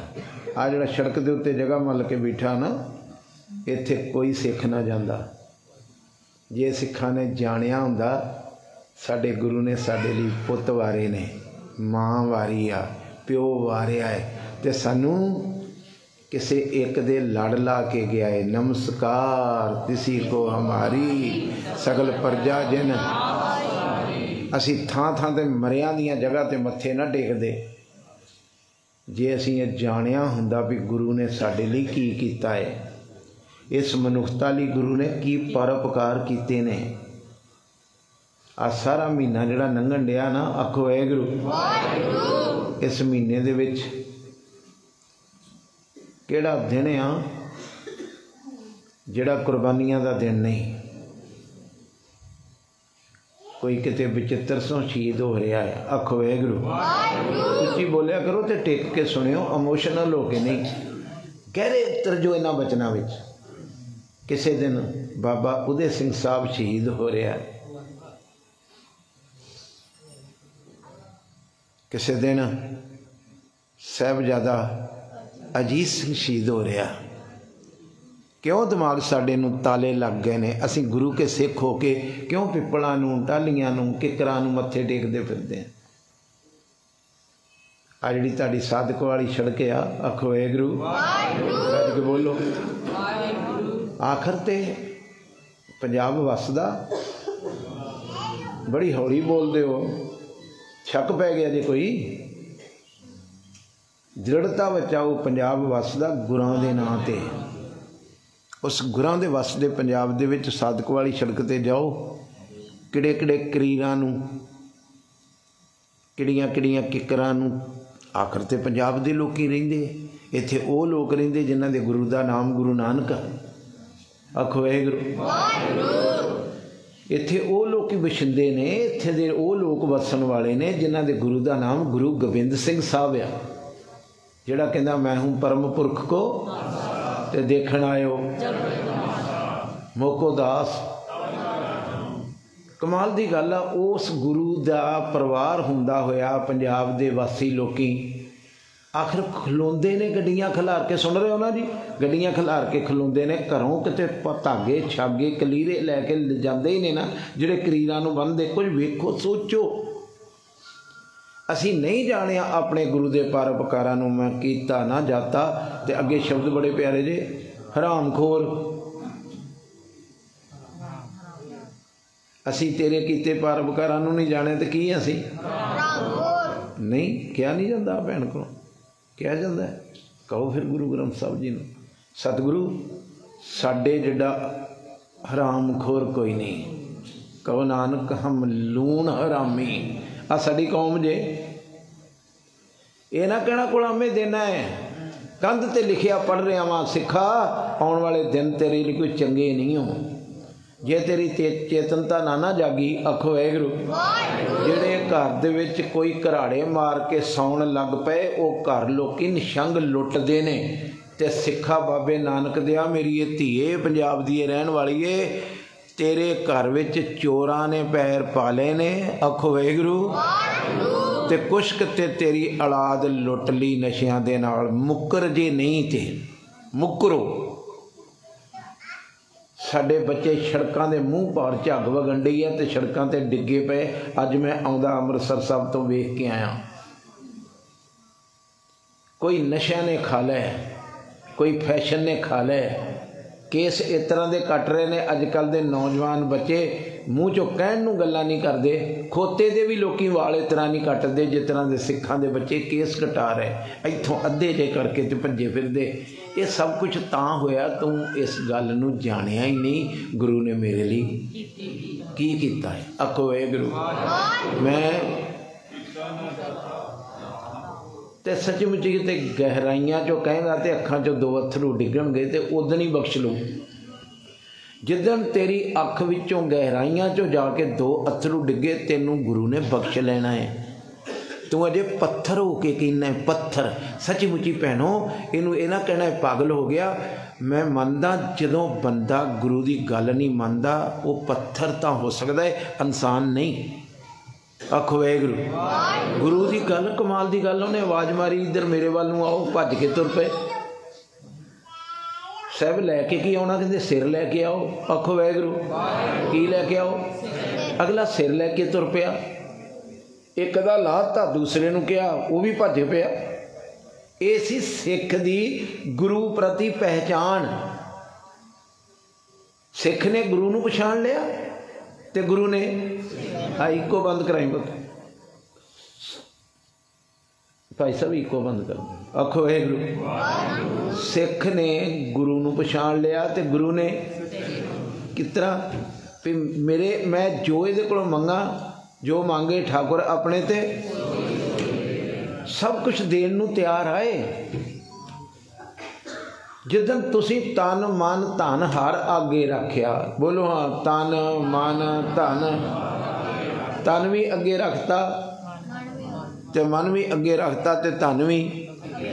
ਆ ਜਿਹੜਾ ਸੜਕ ਦੇ ਉੱਤੇ ਜਗ੍ਹਾ ਮੱਲ ਕੇ ਬੈਠਾ ਨਾ, ਇੱਥੇ ਕੋਈ ਸਿੱਖ ਨਾ ਜਾਂਦਾ। ਜੇ ਸਿੱਖਾਂ ਨੇ ਜਾਣਿਆ ਹੁੰਦਾ, ਸਾਡੇ ਗੁਰੂ ਨੇ ਸਾਡੇ ਲਈ ਪੁੱਤ ਵਾਰੇ ਨੇ, ਮਾਂ ਵਾਰੀ ਆ, ਪਿਓ ਵਾਰਿਆ ਹੈ, ਤੇ ਸਾਨੂੰ ਕਿਸੇ ਇੱਕ ਦੇ ਲੜ ਲਾ ਕੇ ਗਿਆ ਹੈ, ਨਮਸਕਾਰ, ਤਿਸੀ ਕੋ ਹਮਾਰੀ, ਸਗਲ ਪਰਜਾ ਜਿਨ ਅਸੀਂ ਥਾਂ ਥਾਂ ਤੇ ਮਰਿਆਂ ਦੀਆਂ ਜਗ੍ਹਾ ਤੇ ਮੱਥੇ ਨਾ ਟੇਕਦੇ। ਜੇ ਅਸੀਂ ਇਹ ਜਾਣਿਆ ਹੁੰਦਾ ਵੀ ਗੁਰੂ ਨੇ ਸਾਡੇ ਲਈ ਕੀ ਕੀਤਾ ਹੈ ਇਸ ਮਨੁੱਖਤਾ ਲਈ ਗੁਰੂ ਨੇ ਕੀ ਪਰਉਪਕਾਰ ਕੀਤੇ ਨੇ। ਆ ਸਾਰਾ ਮਹੀਨਾ ਜਿਹੜਾ ਲੰਘਣ ਡਿਆ ਨਾ ਆਖੋ ਐ ਗੁਰੂ। ਇਸ ਮਹੀਨੇ ਦੇ ਵਿੱਚ ਕਿਹੜਾ ਦਿਨ ਆ ਜਿਹੜਾ ਕੁਰਬਾਨੀਆਂ ਦਾ ਦਿਨ ਨਹੀਂ? ਕੋਈ ਕਿਤੇ ਵਿਚਿੱਤਰ ਸੋਂ ਸ਼ਹੀਦ ਹੋ ਰਿਹਾ ਹੈ। ਆਖੋ ਵਾਹਿਗੁਰੂ। ਉੱਚੀ ਬੋਲਿਆ ਕਰੋ ਤੇ ਟਿਕ ਕੇ ਸੁਣਿਓ ਇਮੋਸ਼ਨਲ ਹੋ ਕੇ ਨਹੀਂ। ਗਹਿਰੇ ਉਤਰ ਜੋ ਇਹਨਾਂ ਬਚਨਾਂ ਵਿੱਚ। ਕਿਸੇ ਦਿਨ ਬਾਬਾ ਉਦੇ ਸਿੰਘ ਸਾਹਿਬ ਸ਼ਹੀਦ ਹੋ ਰਿਹਾ ਹੈ। ਕਿਸੇ ਦਿਨ ਸਾਹਿਬਜ਼ਾਦਾ ਅਜੀਤ ਸਿੰਘ ਸ਼ਹੀਦ ਹੋ ਰਿਹਾ ਕਿਉਂ ਦਿਮਾਗ ਸਾਡੇ ਨੂੰ ਤਾਲੇ ਲੱਗ ਗਏ ਨੇ? ਅਸੀਂ ਗੁਰੂ ਕੇ ਸਿੱਖ ਹੋ ਕੇ ਕਿਉਂ ਪਿੱਪਲਾਂ ਨੂੰ ਟਾਲੀਆਂ ਨੂੰ, ਕਿਕਰਾਂ ਨੂੰ ਮੱਥੇ ਟੇਕਦੇ ਫਿਰਦੇ ਆ ਆ ਜਿਹੜੀ ਤੁਹਾਡੀ ਸਾਧਕ ਵਾਲੀ ਸੜਕ ਆ, ਆਖੋ ਵਾਹਿਗੁਰੂ ਵਾਹਿਗੁਰੂ ਕੇ ਬੋਲੋ। ਆਖਰ ਤੇ ਪੰਜਾਬ ਵਸਦਾ। ਬੜੀ ਹੌਲੀ ਬੋਲਦੇ ਹੋ। ਛੱਕ ਪੈ ਗਿਆ ਜੇ ਕੋਈ। ਦ੍ਰਿੜਤਾ ਬਚਾਓ, ਪੰਜਾਬ ਵਸਦਾ ਗੁਰਾਂ ਦੇ ਨਾਂ ਤੇ। ਉਸ ਗੁਰਾਂ ਦੇ ਵਸਦੇ ਪੰਜਾਬ ਦੇ ਵਿੱਚ ਸਾਧਕ ਵਾਲੀ ਸੜਕ ਤੇ ਜਾਓ। ਕਿਹੜੇ ਕਿਹੜੇ ਕਰੀਰਾਂ ਨੂੰ ਕਿਹੜੀਆਂ ਕਿਹੜੀਆਂ ਕਿਕਰਾਂ ਨੂੰ ਆਖਰ ਤੇ ਪੰਜਾਬ ਦੇ ਲੋਕੀ ਰਹਿੰਦੇ। ਇੱਥੇ ਉਹ ਲੋਕ ਰਹਿੰਦੇ ਜਿਨ੍ਹਾਂ ਦੇ ਗੁਰੂ ਦਾ ਨਾਮ ਗੁਰੂ ਨਾਨਕ ਆਖੋ ਵਾਹਿਗੁਰੂ। ਇੱਥੇ ਉਹ ਲੋਕੀ ਵਸਿੰਦੇ ਨੇ ਇੱਥੇ ਦੇ ਉਹ ਲੋਕ ਵਸਣ ਵਾਲੇ ਨੇ ਜਿਨ੍ਹਾਂ ਦੇ ਗੁਰੂ ਦਾ ਨਾਮ ਗੁਰੂ ਗੋਬਿੰਦ ਸਿੰਘ ਸਾਹਿਬ ਆ। ਜਿਹੜਾ ਕਹਿੰਦਾ ਮੈਂ ਹੂੰ ਪਰਮ ਪੁਰਖ ਕੋ ਤੇ ਦੇਖਣ ਆਇਓ। ਮੋਕੋ ਦਾਸ। ਕਮਾਲ ਦੀ ਗੱਲ ਆ, ਉਸ ਗੁਰੂ ਦਾ ਪਰਿਵਾਰ ਹੁੰਦਾ ਹੋਇਆ ਪੰਜਾਬ ਦੇ ਵਾਸੀ ਲੋਕੀ ਆਖਰ ਖਲੋਂਦੇ ਨੇ, ਗੱਡੀਆਂ ਖਿਲਾਰ ਕੇ। ਸੁਣ ਰਹੇ ਹੋ ਨਾ ਜੀ? ਗੱਡੀਆਂ ਖਿਲਾਰ ਕੇ ਖਲੋਂਦੇ ਨੇ। ਘਰੋਂ ਕਿਤੇ ਪ- ਧਾਗੇ, ਛਾਗੇ, ਕਲੀਰੇ ਲੈ ਕੇ ਜਾਂਦੇ ਹੀ ਨੇ ਨਾ, ਜਿਹੜੇ ਕਰੀਰਾਂ ਨੂੰ ਬੰਨਦੇ ਕੁਝ ਵੇਖੋ, ਸੋਚੋ। ਅਸੀਂ ਨਹੀਂ ਜਾਣਿਆ ਆਪਣੇ ਗੁਰੂ ਦੇ ਪਰਉਪਕਾਰਾਂ ਨੂੰ ਮੈਂ ਕੀਤਾ ਨਾ ਜਾਤਾ। ਤੇ ਅੱਗੇ ਸ਼ਬਦ ਬੜੇ ਪਿਆਰੇ ਜੇ। ਹਰਾਮਖੋਰ ਅਸੀਂ ਤੇਰੇ ਕੀਤੇ ਪਰਉਪਕਾਰਾਂ ਨੂੰ ਨਹੀਂ ਜਾਣਿਆ ਤੇ ਕੀ ਅਸੀਂ? ਨਹੀਂ ਕਿਹਾ ਨਹੀਂ ਜਾਂਦਾ ਭੈਣ ਕੋਲ। ਕਿਹਾ ਜਾਂਦਾ। ਕਹੋ ਫਿਰ ਗੁਰੂ ਗ੍ਰੰਥ ਸਾਹਿਬ ਜੀ ਨੂੰ ਸਤਿਗੁਰੂ ਸਾਡੇ ਜਿਹੜਾ ਹਰਾਮਖੋਰ ਕੋਈ ਨਹੀਂ। ਕਹੋ ਨਾਨਕ ਹਮ ਲੂਣ ਹਰਾਮੀ। ਆ ਸਾਡੀ ਕੌਮ ਜੇ। ਇਹ ਨਾ ਕਹਿਣਾ ਗੁਲਾਮੇ ਦੇਣਾ ਹੈ। ਕੰਧ ਤੇ ਲਿਖਿਆ ਪੜ ਰਿਹਾ ਵਾਂ ਸਿੱਖਾ ਆਉਣ ਵਾਲੇ ਦਿਨ ਤੇਰੇ ਲਈ ਕੋਈ ਚੰਗੇ ਨਹੀਂ ਹੋ ਜੇ ਤੇਰੀ ਤੇ- ਚੇਤਨਤਾ ਨਾ ਨਾ ਜਾਗੀ ਆਖੋ ਵਾਹਿਗੁਰੂ। ਜਿਹੜੇ ਘਰ ਦੇ ਵਿੱਚ ਕੋਈ ਘਰਾੜੇ ਮਾਰ ਕੇ ਸੌਣ ਲੱਗ ਪਏ ਉਹ ਘਰ ਲੋਕੀ ਨਿਸ਼ੰਗ ਲੁੱਟਦੇ ਨੇ। ਤੇ ਸਿੱਖਾ ਬਾਬੇ ਨਾਨਕ ਦਿਆ ਮੇਰੀ ਇਹ ਧੀਏ ਪੰਜਾਬ ਦੀ ਰਹਿਣ ਵਾਲੀ ਏ। ਤੇਰੇ ਘਰ ਵਿੱਚ ਚੋਰਾਂ ਨੇ ਪੈਰ ਪਾ ਲਏ ਨੇ। ਆਖੋ ਵਾਹਿਗੁਰੂ। ਤੇ ਕੁਛ ਕੁ ਤੇ ਤੇਰੀ ਔਲਾਦ ਲੁੱਟ ਲਈ ਨਸ਼ਿਆਂ ਦੇ ਨਾਲ। ਮੁੱਕਰ ਜੇ ਨਹੀਂ ਤੇ ਮੁੱਕਰੋ। ਸਾਡੇ ਬੱਚੇ ਸੜਕਾਂ ਦੇ ਮੂੰਹ ਪਾਰ ਝੱਗ ਵਗਣ ਡਈ ਹੈ ਤੇ ਸੜਕਾਂ ਤੇ ਡਿੱਗੇ ਪਏ। ਅੱਜ ਮੈਂ ਆਉਂਦਾ ਅੰਮ੍ਰਿਤਸਰ ਸਾਹਿਬ ਤੋਂ ਵੇਖ ਕੇ ਆਇਆ। ਕੋਈ ਨਸ਼ਿਆਂ ਨੇ ਖਾ ਲਿਆ ਕੋਈ ਫੈਸ਼ਨ ਨੇ ਖਾ ਲਿਆ। ਕੇਸ ਇਸ ਤਰ੍ਹਾਂ ਦੇ ਕੱਟ ਰਹੇ ਨੇ। ਅੱਜ ਕੱਲ ਦੇ ਨੌਜਵਾਨ ਬੱਚੇ ਮੂੰਹ ਚੋਂ ਕਹਿਣ ਨੂੰ ਗੱਲਾਂ ਨਹੀਂ ਕਰਦੇ। ਖੋਤੇ ਦੇ ਵੀ ਲੋਕੀ ਵਾਲ ਇਸ ਤਰ੍ਹਾਂ ਨਹੀਂ ਕੱਟਦੇ, ਜਿਸ ਤਰ੍ਹਾਂ ਦੇ ਸਿੱਖਾਂ ਦੇ ਬੱਚੇ ਕੇਸ ਕਟਾ ਰਹੇ। ਇੱਥੋਂ ਅੱਧੇ ਜੇ ਕਰਕੇ ਤੇ ਭੱਜੇ ਫਿਰਦੇ। ਇਹ ਸਭ ਕੁਝ ਤਾਂ ਹੋਇਆ, ਤੂੰ ਇਸ ਗੱਲ ਨੂੰ ਜਾਣਿਆ ਹੀ ਨਹੀਂ। ਗੁਰੂ ਨੇ ਮੇਰੇ ਲਈ ਕੀ ਕੀਤਾ ਹੈ? ਆਖੋ, ਏ ਗੁਰੂ। ਮੈਂ ਤੇ ਸੱਚਮੁੱਚ ਕਿਤੇ ਗਹਿਰਾਈਆਂ ਚੋਂ ਕਹਿੰਦਾ ਤੇ ਅੱਖਾਂ ਚੋਂ ਦੋ ਅਥਰੂ ਡਿੱਗਣਗੇ ਤੇ ਉਦੋਂ ਹੀ ਬਖਸ਼ ਲੂ ਜਿੱਦਣ ਤੇਰੀ ਅੱਖ ਵਿੱਚੋਂ ਗਹਿਰਾਈਆਂ ਚੋਂ ਜਾ ਕੇ ਦੋ ਅਥਰੂ ਡਿੱਗੇ, ਤੈਨੂੰ ਗੁਰੂ ਨੇ ਬਖਸ਼ ਲੈਣਾ ਹੈ। ਤੂੰ ਅਜੇ ਪੱਥਰ ਹੋ ਕੇ ਕਹਿੰਦਾ ਪੱਥਰ। ਸੱਚਮੁੱਚੀ ਭੈਣੋ, ਇਹਨੂੰ ਇਹ ਨਾ ਕਹਿਣਾ ਪਾਗਲ ਹੋ ਗਿਆ। ਮੈਂ ਮੰਨਦਾ ਜਦੋਂ ਬੰਦਾ ਗੁਰੂ ਦੀ ਗੱਲ ਨਹੀਂ ਮੰਨਦਾ, ਉਹ ਪੱਥਰ ਤਾਂ ਹੋ ਸਕਦਾ ਹੈ, ਇਨਸਾਨ ਨਹੀਂ। ਆਖੋ ਵਾਹਿਗੁਰੂ। ਗੁਰੂ ਦੀ ਗੱਲ, ਕਮਾਲ ਦੀ ਗੱਲ, ਉਹਨੇ ਆਵਾਜ਼ ਮਾਰੀ, ਇੱਧਰ ਮੇਰੇ ਵੱਲ ਨੂੰ ਆਓ, ਭੱਜ ਕੇ ਤੁਰ ਪਏ। ਸਹਿਬ ਲੈ ਕੇ ਕੀ ਆਉਣਾ, ਕਹਿੰਦੇ ਸਿਰ ਲੈ ਕੇ ਆਓ। ਆਖੋ ਵਾਹਿਗੁਰੂ, ਕੀ ਲੈ ਕੇ ਆਓ? ਅਗਲਾ ਸਿਰ ਲੈ ਕੇ ਤੁਰ ਪਿਆ। ਇੱਕ ਦਾ ਲਾਤਾ ਦੂਸਰੇ ਨੂੰ ਕਿਹਾ, ਉਹ ਵੀ ਭੱਜ ਪਿਆ। ਇਹ ਸੀ ਸਿੱਖ ਦੀ ਗੁਰੂ ਪ੍ਰਤੀ ਪਹਿਚਾਨ ਸਿੱਖ ਨੇ ਗੁਰੂ ਨੂੰ ਪਛਾਣ ਲਿਆ ਤੇ ਗੁਰੂ ਨੇ ਆ ਇੱਕੋ ਬੰਦ ਕਰਾਈ ਬਤ ਭਾਈ ਸਾਹਿਬ ਇੱਕੋ ਬੰਦ ਕਰ ਆਖੋ ਇਹ ਗੁਰੂ ਸਿੱਖ ਨੇ ਗੁਰੂ ਨੂੰ ਪਛਾਣ ਲਿਆ ਤੇ ਗੁਰੂ ਨੇ ਕਿਤਰਾ? ਵੀ ਮੇਰੇ, ਮੈਂ ਜੋ ਇਹਦੇ ਕੋਲੋਂ ਮੰਗਾ, ਜੋ ਮੰਗੇ ਠਾਕੁਰ ਆਪਣੇ ਤੇ, ਸਭ ਕੁਝ ਦੇਣ ਨੂੰ ਤਿਆਰ ਆਏ। ਜਦੋਂ ਤੁਸੀਂ ਤਨ ਮਨ ਧਨ ਹਰ ਆਗੇ ਰੱਖਿਆ, ਬੋਲੋ ਹਾਂ, ਤਨ ਮਨ ਧਨ ਤਨ ਵੀ ਅੱਗੇ ਰੱਖਤਾ ਤੇ ਮਨ ਵੀ ਅੱਗੇ ਰੱਖਤਾ ਤੇ ਧਨ ਵੀ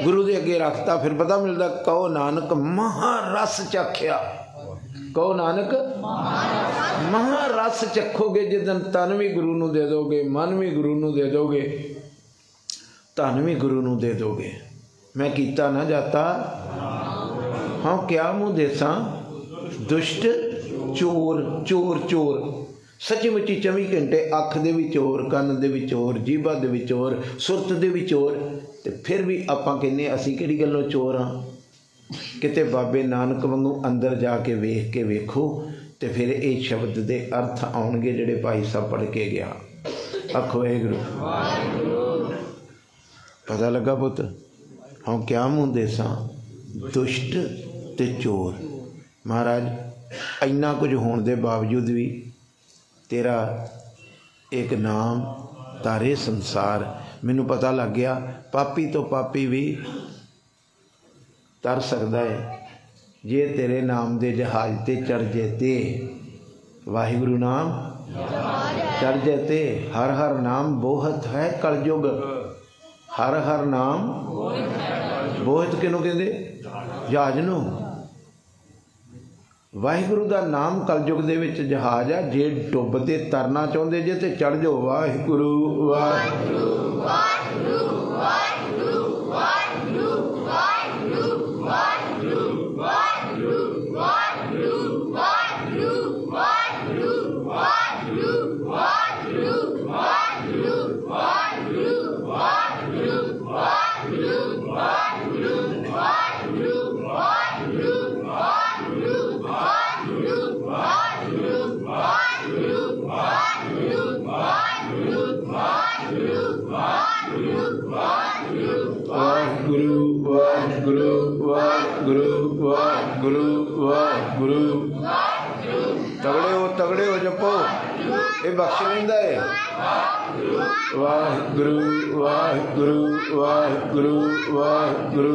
ਗੁਰੂ ਦੇ ਅੱਗੇ ਰੱਖਤਾ। ਫਿਰ ਪਤਾ ਮਿਲਦਾ ਕਹੋ ਨਾਨਕ ਮਹਾ ਰਸ ਚਖਿਆ। ਕਹੋ ਨਾਨਕ ਮਹਾ ਰਸ ਚਖੋਗੇ ਜਦੋਂ ਤਨ ਵੀ ਗੁਰੂ ਨੂੰ ਦੇ ਦੋਗੇ, ਮਨ ਵੀ ਗੁਰੂ ਨੂੰ ਦੇ ਦੋਗੇ, ਧਨ ਵੀ ਗੁਰੂ ਨੂੰ ਦੇ ਦੋਗੇ। ਮੈਂ ਕੀਤਾ ਨਾ ਜਾਤਾ, ਹਾਂ ਕਿਆ ਮੂੰਹ ਦੇਸਾਂ? ਦੁਸ਼ਟ ਚੋਰ ਚੋਰ ਚੋਰ। ਸੱਚੀ ਮੁੱਚੀ 24 ਘੰਟੇ ਅੱਖ ਦੇ ਵਿੱਚ ਹੋਰ, ਕੰਨ ਦੇ ਵਿੱਚ ਹੋਰ, ਜੀਭਾ ਦੇ ਵਿੱਚ ਹੋਰ, ਸੁਰਤ ਦੇ ਵਿੱਚ ਹੋਰ, ਤੇ ਫਿਰ ਵੀ ਆਪਾਂ ਕਹਿੰਨੇ ਅਸੀਂ ਕਿਹੜੀ ਗੱਲੋਂ ਚੋਰ ਹਾਂ? ਕਿਤੇ ਬਾਬੇ ਨਾਨਕ ਵਾਂਗੂ ਅੰਦਰ ਜਾ ਕੇ ਵੇਖ ਕੇ ਵੇਖੋ, ਤੇ ਫਿਰ ਇਹ ਸ਼ਬਦ ਦੇ ਅਰਥ ਆਉਣਗੇ ਜਿਹੜੇ ਭਾਈ ਸਾਹਿਬ ਪੜ੍ਹ ਕੇ ਗਿਆ। ਆਖੋ ਗੁਰੂ ਪਤਾ ਲੱਗਾ ਪੁੱਤ ਹਾਂ ਕਿਆ ਮੂੰਹ ਸਾਂ? ਦੁਸ਼ਟ ਤੇ ਚੋਰ। ਮਹਾਰਾਜ, ਇੰਨਾ ਕੁਝ ਹੋਣ ਦੇ ਬਾਵਜੂਦ ਵੀ ਤੇਰਾ ਇੱਕ ਨਾਮ ਤਾਰੇ ਸੰਸਾਰ। ਮੈਨੂੰ ਪਤਾ ਲੱਗ ਗਿਆ, ਪਾਪੀ ਤੋਂ ਪਾਪੀ ਵੀ ਤਰ ਸਕਦਾ ਹੈ ਜੇ ਤੇਰੇ ਨਾਮ ਦੇ ਜਹਾਜ਼ ਤੇ ਚੜ ਜੇ ਤੇ, ਵਾਹਿਗੁਰੂ ਨਾਮ ਚੜ ਜੇ ਤੇ, ਹਰ ਹਰ ਨਾਮ ਬੋਹਤ ਹੈ ਕਲਯੁਗ। ਹਰ ਹਰ ਨਾਮ ਬੋਹਤ ਕਿਨੂੰ ਕਹਿੰਦੇ? ਜਹਾਜ਼ ਨੂੰ। ਵਾਹਿਗੁਰੂ ਦਾ ਨਾਮ ਕਲਯੁਗ ਦੇ ਵਿੱਚ ਜਹਾਜ਼ ਆ, ਜੇ ਡੁੱਬਦੇ ਤਰਨਾ ਚਾਹੁੰਦੇ ਜੇ ਤੇ ਚੜ ਜਾਓ ਵਾਹਿਗੁਰੂ ਵਾਹਿਗੁਰੂ ਵਾਹਿਗੁਰੂ ਵਾਹਿਗੁਰੂ ਵਾਹਿਗੁਰੂ ਵਾਹਿਗੁਰੂ ਵਾਹਿਗੁਰੂ ਤਗੜੇ ਹੋ ਤਗੜੇ ਹੋ ਜਪੋ ਇਹ ਬਖਸ਼ ਲੈਂਦਾ ਹੈ ਵਾਹਿਗੁਰੂ ਵਾਹਿਗੁਰੂ ਵਾਹਿਗੁਰੂ ਵਾਹਿਗੁਰੂ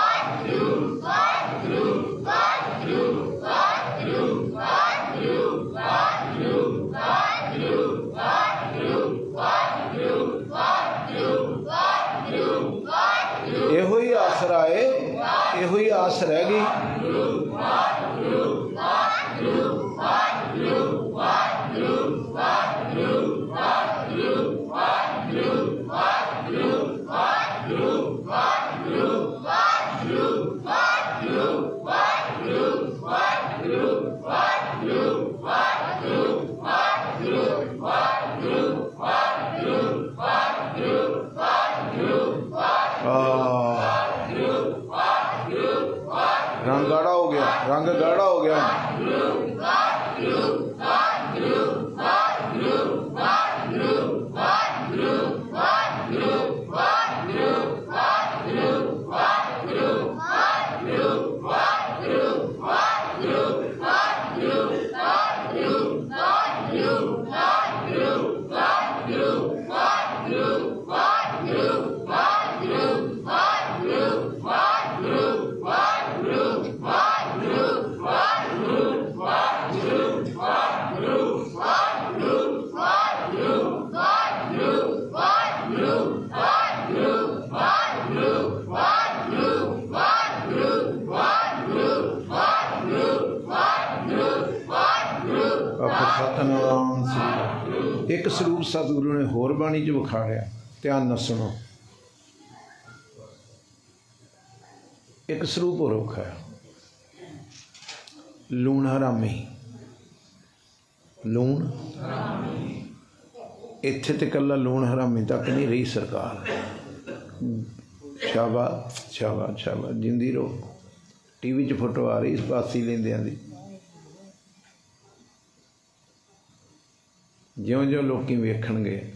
ਇਹੋ ਹੀ ਆਸਰਾ ਏ ਇਹੋ ਹੀ ਆਸ ਰਹਿ ਗਈ Ah. Uh... रंग गाढ़ा हो गया रंग गाढ़ा हो गया ਸਤਨਾਮ ਸ੍ਰੀ ਇੱਕ ਸਰੂਪ ਸਤਿਗੁਰੂ ਨੇ ਹੋਰ ਬਾਣੀ 'ਚ ਵਿਖਾੜਿਆ ਧਿਆਨ ਨਾਲ ਸੁਣੋ। ਇੱਕ ਸਰੂਪ ਹੋਰ ਵਿਖਾਇਆ। ਲੂਣ ਹਰਾਮੀ। ਲੂਣ ਇੱਥੇ ਤੇ ਕੱਲਾ ਲੂਣ ਹਰਾਮੀ ਤੱਕ ਨਹੀਂ ਰਹੀ ਸਰਕਾਰ। ਸ਼ਾਬਾ ਸ਼ਾਬਾ ਸ਼ਾਬਾ ਜਿੰਦੀ ਰੋ ਟੀਵੀ 'ਚ ਫੋਟੋ ਆ ਰਹੀ, ਇਸ ਪਾਸੀ ਲੈਂਦਿਆਂ ਦੀ। ਜਿਉਂ-ਜਿਉਂ ਲੋਕੀ ਵੇਖਣਗੇ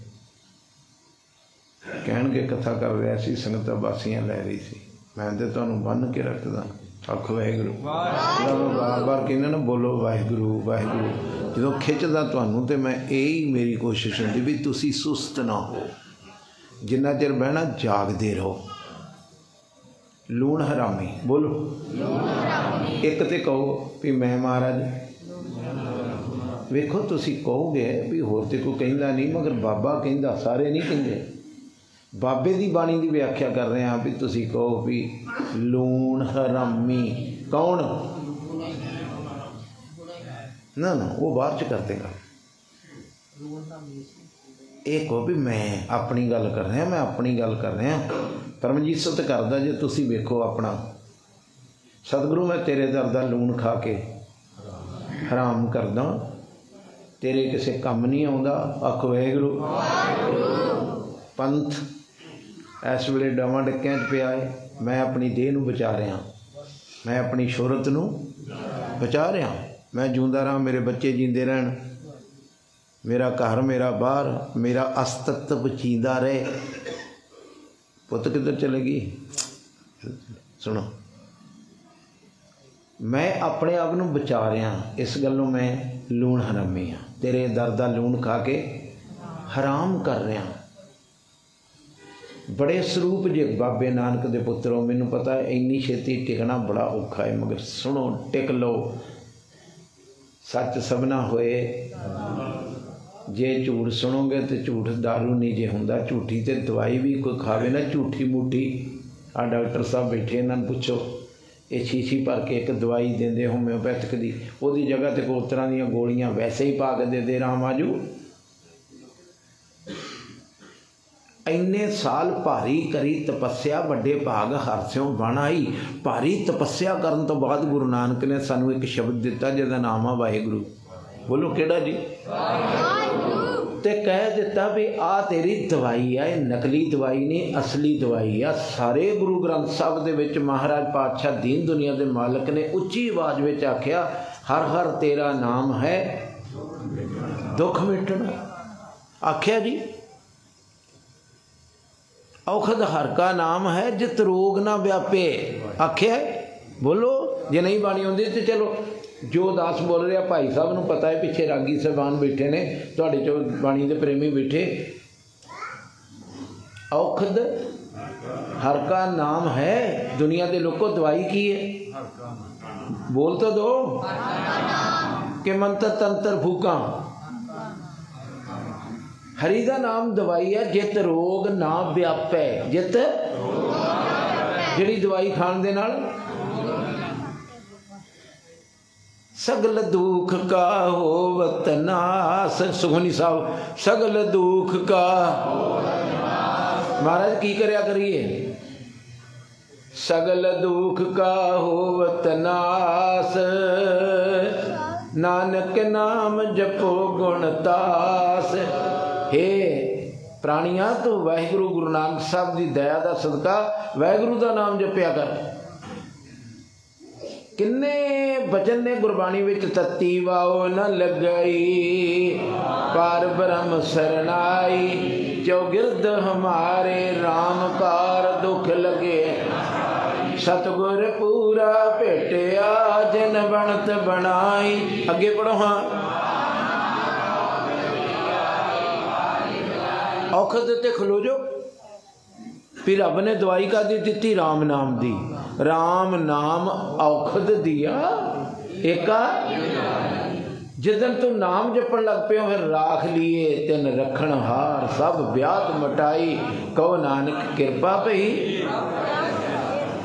ਕਹਿਣਗੇ ਕਥਾ ਕਰ ਰਿਹਾ ਸੀ ਸੰਗਤਾਂ ਬਾਸੀਆਂ ਲੈ ਰਹੀ ਸੀ। ਮੈਂ ਤੇ ਤੁਹਾਨੂੰ ਬੰਨ ਕੇ ਰੱਖਦਾ। ਆਖੋ ਵਾਹਿਗੁਰੂ। ਵਾਹਿਗੁਰੂ। ਬਾਰ-ਬਾਰ ਕਹਿੰਦੇ ਨਾ ਬੋਲੋ ਵਾਹਿਗੁਰੂ ਵਾਹਿਗੁਰੂ। ਜਦੋਂ ਖਿੱਚਦਾ ਤੁਹਾਨੂੰ ਤੇ ਮੈਂ ਇਹ ਹੀ ਮੇਰੀ ਕੋਸ਼ਿਸ਼ ਹੁੰਦੀ ਵੀ ਤੁਸੀਂ ਸੁਸਤ ਨਾ ਹੋ। ਜਿੰਨਾ ਚਿਰ ਬਹਿਣਾ ਜਾਗਦੇ ਰਹੋ। ਲੂਣ ਹਰਾਮੀ। ਬੋਲੋ। ਲੂਣ ਹਰਾਮੀ। ਇੱਕ ਤੇ ਕਹੋ ਵੀ ਮੈਂ ਮਹਾਰਾਜ ਵੇਖੋ ਤੁਸੀਂ ਕਹੋਗੇ ਵੀ ਹੋਰ ਤੇ ਕੋਈ ਕਹਿੰਦਾ ਨਹੀਂ, ਮਗਰ ਬਾਬਾ ਕਹਿੰਦਾ, ਸਾਰੇ ਨਹੀਂ ਕਹਿੰਦੇ। ਬਾਬੇ ਦੀ ਬਾਣੀ ਦੀ ਵਿਆਖਿਆ ਕਰ ਰਹੇ ਹਾਂ ਵੀ ਤੁਸੀਂ ਕਹੋ ਵੀ ਲੂਣ ਹਰਾਮੀ। ਕੌਣ? ਨਾ ਨਾ, ਉਹ ਬਾਅਦ ਚ ਕਰਦੇ ਗੱਲ ਇਹ ਕਹੋ ਵੀ ਮੈਂ ਆਪਣੀ ਗੱਲ ਕਰ ਰਿਹਾ, ਮੈਂ ਆਪਣੀ ਗੱਲ ਕਰ ਰਿਹਾ। ਪਰਮਜੀਤ ਸਤ ਕਰਦਾ ਜੇ ਤੁਸੀਂ ਵੇਖੋ ਆਪਣਾ। ਸਤਿਗੁਰੂ, ਮੈਂ ਤੇਰੇ ਦਰ ਦਾ ਲੂਣ ਖਾ ਕੇ ਹਰਾਮ ਕਰਦਾ। ਤੇਰੇ ਕਿਸੇ ਕੰਮ ਨਹੀਂ ਆਉਂਦਾ ਆਖੋ ਵਾਹਿਗੁਰੂ ਪੰਥ ਇਸ ਵੇਲੇ ਡਾਵਾਂ ਡੱਕਿਆਂ 'ਚ ਪਿਆ ਹੈ ਮੈਂ ਆਪਣੀ ਦੇਹ ਨੂੰ ਬਚਾ ਰਿਹਾ। ਮੈਂ ਆਪਣੀ ਸ਼ੋਹਰਤ ਨੂੰ ਬਚਾ ਰਿਹਾ। ਮੈਂ ਜਿਉਂਦਾ ਰਹਾਂ, ਮੇਰੇ ਬੱਚੇ ਜਿੰਦੇ ਰਹਿਣ। ਮੇਰਾ ਘਰ, ਮੇਰਾ ਬਾਹਰ, ਮੇਰਾ ਅਸਤਤਵ ਜੀਂਦਾ ਰਹੇ। ਪੁੱਤ ਕਿੱਧਰ ਚਲੇ ਗਈ? ਸੁਣੋ। ਮੈਂ ਆਪਣੇ ਆਪ ਨੂੰ ਬਚਾ ਰਿਹਾ। ਇਸ ਗੱਲੋਂ ਮੈਂ ਲੂਣ ਹਰਾਮੀ ਆ ਤੇਰੇ ਦਰ ਦਾ ਲੂਣ ਖਾ ਕੇ ਹਰਾਮ ਕਰ ਰਿਹਾ। ਬੜੇ ਸਰੂਪ ਜੇ ਬਾਬੇ ਨਾਨਕ ਦੇ ਪੁੱਤਰੋ, ਮੈਨੂੰ ਪਤਾ ਇੰਨੀ ਛੇਤੀ ਟਿਕਣਾ ਬੜਾ ਔਖਾ ਹੈ, ਮਗਰ ਸੁਣੋ, ਟਿਕ ਲਓ। ਸੱਚ ਸਭਨਾ ਹੋਏ, ਜੇ ਝੂਠ ਸੁਣੋਗੇ ਤੇ ਝੂਠ दारू ਨਹੀਂ ਜੇ ਹੁੰਦਾ, ਝੂਠੀ ਤੇ ਦਵਾਈ ਵੀ ਕੋਈ ਖਾਵੇ ਨਾ ਝੂਠੀ ਮੂਠੀ ਆ ਡਾਕਟਰ ਸਾਹਿਬ ਬੈਠੇ, ਇਹਨਾਂ ਨੂੰ ਪੁੱਛੋ। ਇਹ ਸ਼ੀਸ਼ੀ ਭਰ ਕੇ ਇੱਕ ਦਵਾਈ ਦਿੰਦੇ ਹੋਮਿਓਪੈਥਿਕ ਦੀ। ਉਹਦੀ ਜਗ੍ਹਾ ਤੇ ਕੋਈ ਤਰ੍ਹਾਂ ਦੀਆਂ ਗੋਲੀਆਂ ਵੈਸੇ ਹੀ ਪਾ ਕੇ ਦੇ ਦੇ ਰਾਮ ਆਜੂ। ਇੰਨੇ ਸਾਲ ਭਾਰੀ ਕਰੀ ਤਪੱਸਿਆ, ਵੱਡੇ ਭਾਗ ਹਰਸਿਓ ਬਣ ਆਈ ਭਾਰੀ ਤਪੱਸਿਆ ਕਰਨ ਤੋਂ ਬਾਅਦ ਗੁਰੂ ਨਾਨਕ ਨੇ ਸਾਨੂੰ ਇੱਕ ਸ਼ਬਦ ਦਿੱਤਾ ਜਿਹਦਾ ਨਾਮ ਆ ਵਾਹਿਗੁਰੂ। ਬੋਲੋ ਕਿਹੜਾ ਜੀ? ਤੇ ਕਹਿ ਦਿੱਤਾ ਵੀ ਆ ਤੇਰੀ ਦਵਾਈ ਆ, ਇਹ ਨਕਲੀ ਦਵਾਈ ਨਹੀਂ, ਅਸਲੀ ਦਵਾਈ ਆ। ਸਾਰੇ ਗੁਰੂ ਗ੍ਰੰਥ ਸਾਹਿਬ ਦੇ ਵਿੱਚ ਮਹਾਰਾਜ ਪਾਤਸ਼ਾਹ ਦੀਨ ਦੁਨੀਆ ਦੇ ਮਾਲਕ ਨੇ ਉੱਚੀ ਆਵਾਜ਼ ਵਿੱਚ ਆਖਿਆ, ਹਰ ਹਰ ਤੇਰਾ ਨਾਮ ਹੈ ਦੁੱਖ ਮਿਟਣਾ। ਆਖਿਆ ਜੀ, ਔਖਦ ਹਰ ਕਾ ਨਾਮ ਹੈ, ਜਿਤ ਰੋਗ ਨਾ ਵਿਆਪੇ। ਆਖਿਆ ਬੋਲੋ, ਜੇ ਨਹੀਂ ਬਾਣੀ ਆਉਂਦੀ ਤੇ ਚਲੋ। ਜੋ ਦਾਸ ਬੋਲ ਰਿਹਾ, ਭਾਈ ਸਾਹਿਬ ਨੂੰ ਪਤਾ ਹੈ ਪਿੱਛੇ ਰਾਗੀ ਸਾਹਿਬਾਨ ਬੈਠੇ ਨੇ, ਤੁਹਾਡੇ ਚੋਂ ਬਾਣੀ ਦੇ ਪ੍ਰੇਮੀ ਬੈਠੇ। ਔਖਦ, ਹਰ ਕਾ ਨਾਮ ਹੈ, ਦੁਨੀਆ ਦੇ ਲੋਕੋ ਦਵਾਈ ਕੀ ਹੈ? ਬੋਲ ਤਾਂ ਦੋ। ਕਿ ਮੰਤਰ ਤੰਤਰ ਫੂਕਾਂ ਹਰੀ ਦਾ ਨਾਮ ਦਵਾਈ ਹੈ, ਜਿਤ ਰੋਗ ਨਾ ਵਿਆਪੈ। ਜਿਤ? ਜਿਹੜੀ ਦਵਾਈ ਖਾਣ ਦੇ ਨਾਲ ਸਗਲ ਦੁਖ ਕਾ ਹੋਵਤ ਨਾਸ। ਸੁਖਨੀ ਸਾਹਿਬ, ਸਗਲ ਦੁਖ ਕਾ ਮਹਾਰਾਜ, ਕੀ ਕਰਿਆ ਕਰੀਏ? ਸਗਲ ਦੁਖ ਕਾ ਹੋਵਤ ਨਾਸ। ਨਾਨਕ ਨਾਮ ਜਪੋ ਗੁਣ ਤਾਸ। ਹੇ ਪ੍ਰਾਣੀਆਂ, ਤੂੰ ਵਾਹਿਗੁਰੂ ਗੁਰੂ ਨਾਨਕ ਸਾਹਿਬ ਦੀ ਦਇਆ ਦਾ ਸਦਕਾ ਵਾਹਿਗੁਰੂ ਦਾ ਨਾਮ ਜਪਿਆ ਕਰ। ਕਿੰਨੇ ਬਚਨ ਨੇ ਗੁਰਬਾਣੀ ਵਿੱਚ? ਤਤੀ ਵਾਓ ਨ ਲੱਗਈ, ਪਰ ਬ੍ਰਹਮ ਸਰਨਾਈ ਜੋ ਹਮਾਰੇ RAM ਕਾਰ ਦੁਖ ਲਗੇ। ਸਤਗੁਰ ਪੂਰਾ ਭੇਟਿਆ, ਜਨ ਬਣਤ ਬਣਾਈ। ਅੱਗੇ ਪੜੋ ਹਾਂ। ਔਖਦ ਤੇ ਖਲੋ ਜੋ ਫਿਰ ਰੱਬ ਨੇ ਦਵਾਈ ਕਾਦੀ ਦਿੱਤੀ RAM ਨਾਮ ਦੀ। RAM ਨਾਮ ਔਖਦ ਦਿਆ। ਏਕਾ ਜਿੱਦਨ ਤੂੰ ਨਾਮ ਜਪਣ ਲੱਗ ਪਿਓ, ਫਿਰ ਰਾਖ ਲੀਏ, ਤਿਨ ਰੱਖਣ ਹਾਰ, ਸਭ ਵਿਆਦ ਮਟਾਈ। ਕਹੋ ਨਾਨਕ, ਕਿਰਪਾ ਭਈ।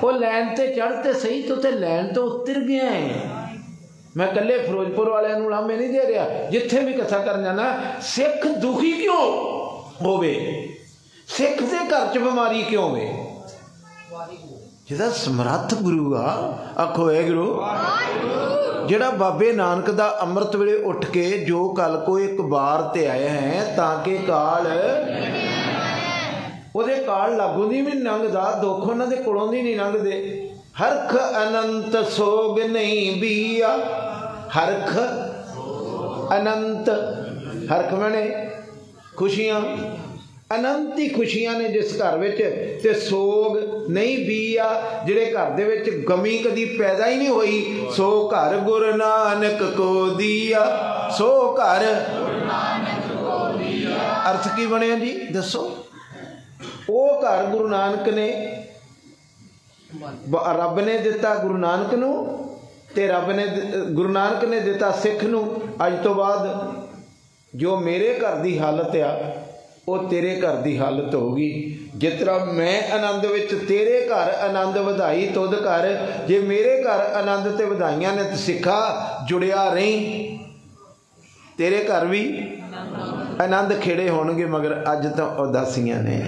ਉਹ ਲੈਣ ਤੇ ਚੜ ਤੇ ਸਹੀ ਤੂੰ ਤੇ ਲੈਣ ਤੋਂ ਉਤਰ ਗਿਆ ਹੈ ਮੈਂ ਕੱਲੇ ਫਿਰੋਜ਼ਪੁਰ ਵਾਲਿਆਂ ਨੂੰ ਲਾਮੇ ਨਹੀਂ ਦੇ ਰਿਹਾ। ਜਿੱਥੇ ਵੀ ਕਥਾ ਕਰਨ ਜਾਣਾ, ਸਿੱਖ ਦੁਖੀ ਕਿਉਂ ਹੋਵੇ? ਸਿੱਖ ਦੇ ਘਰ 'ਚ ਬਿਮਾਰੀ ਕਿਉਂ ਹੋਵੇ? ਜਿਹਦਾ ਸਮਰੱਥ ਗੁਰੂ ਆ, ਆਖੋ ਹੈ ਗੁਰੂ। ਜਿਹੜਾ ਬਾਬੇ ਨਾਨਕ ਦਾ ਅੰਮ੍ਰਿਤ ਵੇਲੇ ਉੱਠ ਕੇ ਜੋ ਕਲ ਕੋ ਇੱਕ ਵਾਰ ਤੇ ਆਇਆ ਹੈ, ਤਾਂ ਕਿ ਕਾਲ ਉਹਦੇ ਕਾਲ ਲਾਗੂ ਦੀ ਵੀ ਲੰਘਦਾ ਦੁੱਖ ਉਹਨਾਂ ਦੇ ਕੋਲੋਂ ਦੀ ਨਹੀਂ ਲੰਘਦੇ ਹਰਖ ਅਨੰਤ ਸੋਗ ਨਹੀਂ ਬੀਆ। ਹਰਖ ਅਨੰਤ, ਹਰਖ ਮਣੇ ਖੁਸ਼ੀਆਂ। ਅਨੰਤ ਹੀ ਖੁਸ਼ੀਆਂ ਨੇ ਜਿਸ ਘਰ ਵਿੱਚ, ਤੇ ਸੋਗ ਨਹੀਂ ਬੀਆ ਜਿਹੜੇ ਘਰ ਦੇ ਵਿੱਚ ਗਮੀ ਕਦੀ ਪੈਦਾ ਹੀ ਨਹੀਂ ਹੋਈ, ਸੋ ਘਰ ਗੁਰੂ ਨਾਨਕ ਕੋ ਦੀਆ। ਸੋ ਘਰ ਅਰਥ ਕੀ ਬਣਿਆ ਜੀ? ਦੱਸੋ। ਉਹ ਘਰ ਗੁਰੂ ਨਾਨਕ ਨੇ ਰੱਬ ਨੇ ਦਿੱਤਾ ਗੁਰੂ ਨਾਨਕ ਨੂੰ, ਤੇ ਰੱਬ ਨੇ ਗੁਰੂ ਨਾਨਕ ਨੇ ਦਿੱਤਾ ਸਿੱਖ ਨੂੰ। ਅੱਜ ਤੋਂ ਬਾਅਦ ਜੋ ਮੇਰੇ ਘਰ ਦੀ ਹਾਲਤ ਆ ਉਹ ਤੇਰੇ ਘਰ ਦੀ ਹਾਲਤ ਹੋਗੀ ਜਿਸ ਤਰ੍ਹਾਂ ਮੈਂ ਆਨੰਦ ਵਿੱਚ ਤੇਰੇ ਘਰ ਆਨੰਦ ਵਧਾਈ, ਤੁਧ ਘਰ, ਜੇ ਮੇਰੇ ਘਰ ਆਨੰਦ ਤੇ ਵਧਾਈਆਂ ਨੇ ਤੇ ਸਿੱਖਾ ਜੁੜਿਆ ਰਹੀਂ। ਤੇਰੇ ਘਰ ਵੀ ਆਨੰਦ ਖੇੜੇ ਹੋਣਗੇ, ਮਗਰ ਅੱਜ ਤਾਂ ਉਦਾਸੀਆਂ ਨੇ।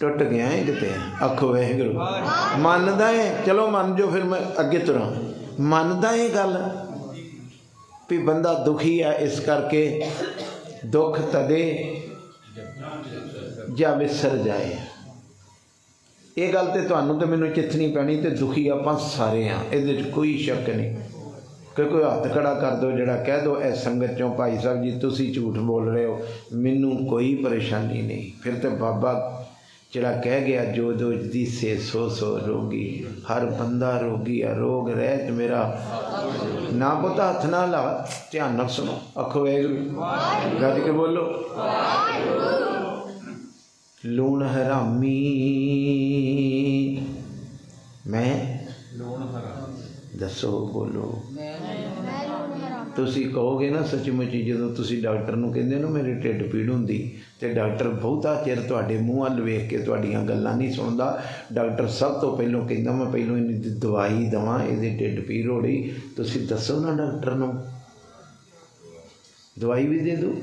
ਟੁੱਟ ਗਿਆ ਹੈ ਕਿਤੇ। ਆਖੋ ਵਾਹਿਗੁਰੂ। ਮੰਨਦਾ ਹੈ ਚਲੋ ਮੰਨ ਜੋ ਫਿਰ ਮੈਂ ਅੱਗੇ ਤੁਰਾਂ। ਮੰਨਦਾ ਇਹ ਗੱਲ ਵੀ ਬੰਦਾ ਦੁਖੀ ਹੈ ਇਸ ਕਰਕੇ। ਦੁੱਖ ਤਦੇ ਜਾਂ ਵਿਸਰ ਜਾਏ। ਇਹ ਗੱਲ ਤੇ ਤੁਹਾਨੂੰ ਤੇ ਮੈਨੂੰ ਚਿੱਥਣੀ ਪੈਣੀ ਤੇ ਦੁਖੀ ਆਪਾਂ ਸਾਰੇ ਆ ਇਹਦੇ 'ਚ ਕੋਈ ਸ਼ੱਕ ਨਹੀਂ। ਕਿ ਕੋਈ ਹੱਥ ਖੜਾ ਕਰ ਦੋ ਜਿਹੜਾ ਕਹਿ ਦੋ ਇਹ ਸੰਗਤ ਚੋਂ ਭਾਈ ਸਾਹਿਬ ਜੀ, ਤੁਸੀਂ ਝੂਠ ਬੋਲ ਰਹੇ ਹੋ। ਮੈਨੂੰ ਕੋਈ ਪਰੇਸ਼ਾਨੀ ਨਹੀਂ। ਫਿਰ ਤੇ ਬਾਬਾ ਜਿਹੜਾ ਕਹਿ ਗਿਆ ਜੋ ਜੋ ਦੀ ਸੇ ਸੋ ਸੋ ਰੋਗੀ ਹਰ ਬੰਦਾ ਰੋਗੀ ਆ ਰੋਗ ਰਹਿਤ ਮੇਰਾ ਨਾ ਪਤਾ ਹੱਥ ਨਾ ਲਾ ਧਿਆਨ ਨਾਲ ਸੁਣੋ ਆਖੋ ਵਾਹਿਗੁਰੂ ਗੱਜ ਕੇ ਬੋਲੋ ਲੂਣ ਹਰਾਮੀ ਮੈਂ ਦੱਸੋ ਬੋਲੋ ਤੁਸੀਂ ਕਹੋਗੇ ਨਾ ਸੱਚਮੁੱਚ ਜਦੋਂ ਤੁਸੀਂ ਡਾਕਟਰ ਨੂੰ ਕਹਿੰਦੇ ਹੋ ਨਾ ਮੇਰੇ ਢਿੱਡ ਪੀੜ ਹੁੰਦੀ, ਤੇ ਡਾਕਟਰ ਬਹੁਤਾ ਚਿਰ ਤੁਹਾਡੇ ਮੂੰਹ ਵੱਲ ਵੇਖ ਕੇ ਤੁਹਾਡੀਆਂ ਗੱਲਾਂ ਨਹੀਂ ਸੁਣਦਾ। ਡਾਕਟਰ ਸਭ ਤੋਂ ਪਹਿਲਾਂ ਕਹਿੰਦਾ, ਮੈਂ ਪਹਿਲਾਂ ਇਹਨੂੰ ਦਵਾਈ ਦਵਾਂ, ਇਹਦੇ ਢਿੱਡ ਪੀੜ ਹੋ ਰਹੀ। ਤੁਸੀਂ ਦੱਸੋ ਨਾ ਡਾਕਟਰ ਨੂੰ। ਦਵਾਈ ਵੀ ਦੇ ਦਿਓ।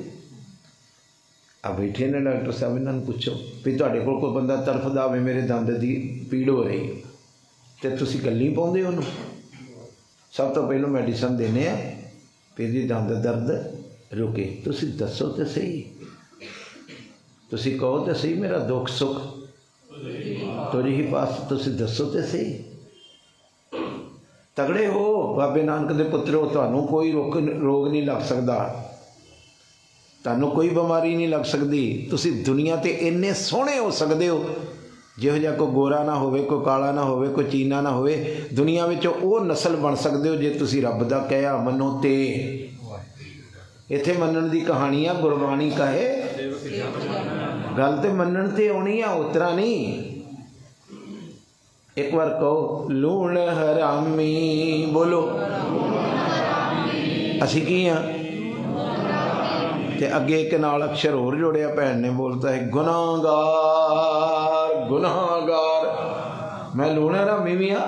ਆ ਬੈਠੇ ਨੇ ਡਾਕਟਰ ਸਾਹਿਬ, ਇਹਨਾਂ ਨੂੰ ਪੁੱਛੋ ਵੀ ਤੁਹਾਡੇ ਕੋਲ ਕੋਈ ਬੰਦਾ ਤੜਫਦਾ ਹੋਵੇ, ਮੇਰੇ ਦੰਦ ਦੀ ਪੀੜ ਹੋ ਰਹੀ। ਤੇ ਤੁਸੀਂ ਗੱਲੀ ਪਾਉਂਦੇ ਉਹਨੂੰ। ਸਭ ਤੋਂ ਪਹਿਲਾਂ ਮੈਡੀਸਨ ਦੇਨੇ ਆ। ਫਿਰ ਦੀ ਦੰਦ ਦਰਦ? ਰੁਕੇ। ਤੁਸੀਂ ਦੱਸੋ ਤੇ ਸਹੀ। ਤੁਸੀਂ ਕਹੋ ਤੇ ਸਹੀ ਮੇਰਾ ਦੁੱਖ ਸੁੱਖ। ਤੋਰੀ ਹੀ ਪਾਸ, ਤੁਸੀਂ ਦੱਸੋ ਤੇ ਸਹੀ। ਤਗੜੇ ਹੋ, ਬਾਬੇ ਨਾਨਕ ਦੇ ਪੁੱਤਰੋ, ਤੁਹਾਨੂੰ ਕੋਈ ਰੋਗ ਰੋਗ ਨਹੀਂ ਲੱਗ ਸਕਦਾ। ਤੁਹਾਨੂੰ ਕੋਈ ਬਿਮਾਰੀ ਨਹੀਂ ਲੱਗ ਸਕਦੀ। ਤੁਸੀਂ ਦੁਨੀਆ ਤੇ ਇੰਨੇ ਸੋਹਣੇ ਹੋ ਸਕਦੇ ਹੋ। ਜਿਹੋ ਜਿਹਾ ਕੋਈ ਗੋਰਾ ਨਾ ਹੋਵੇ, ਕੋਈ ਕਾਲਾ ਨਾ ਹੋਵੇ, ਕੋਈ ਚੀਨਾ ਨਾ ਹੋਵੇ, ਦੁਨੀਆ ਵਿੱਚ ਉਹ ਨਸਲ ਬਣ ਸਕਦੇ ਹੋ ਜੇ ਤੁਸੀਂ ਰੱਬ ਦਾ ਕਹਿਆ ਮੰਨੋ ਤੇ। ਇੱਥੇ ਮੰਨਣ ਦੀ ਕਹਾਣੀ ਆ, ਗੁਰਬਾਣੀ ਕਹੇ। ਗੱਲ ਤੇ ਮੰਨਣ ਤੇ ਆਉਣੀ ਆ ਉਤਰਾ ਨਹੀਂ। ਇੱਕ ਵਾਰ ਕਹੋ, ਲੂਣ ਹਰਾਮੀ ਬੋਲੋ। ਅਸੀਂ ਕੀ ਆ? ਤੇ ਅੱਗੇ ਇੱਕ ਨਾਲ ਅਕਸ਼ਰ ਹੋਰ ਜੋੜਿਆ ਭੈਣ ਨੇ ਬੋਲਤਾ ਹੈ, ਗੁਨਾਹਗਾਰ। ਗੁਨਾਹਗਾਰ। ਮੈਂ ਲੂਣ ਹਰਾਮੀ ਵੀ ਆ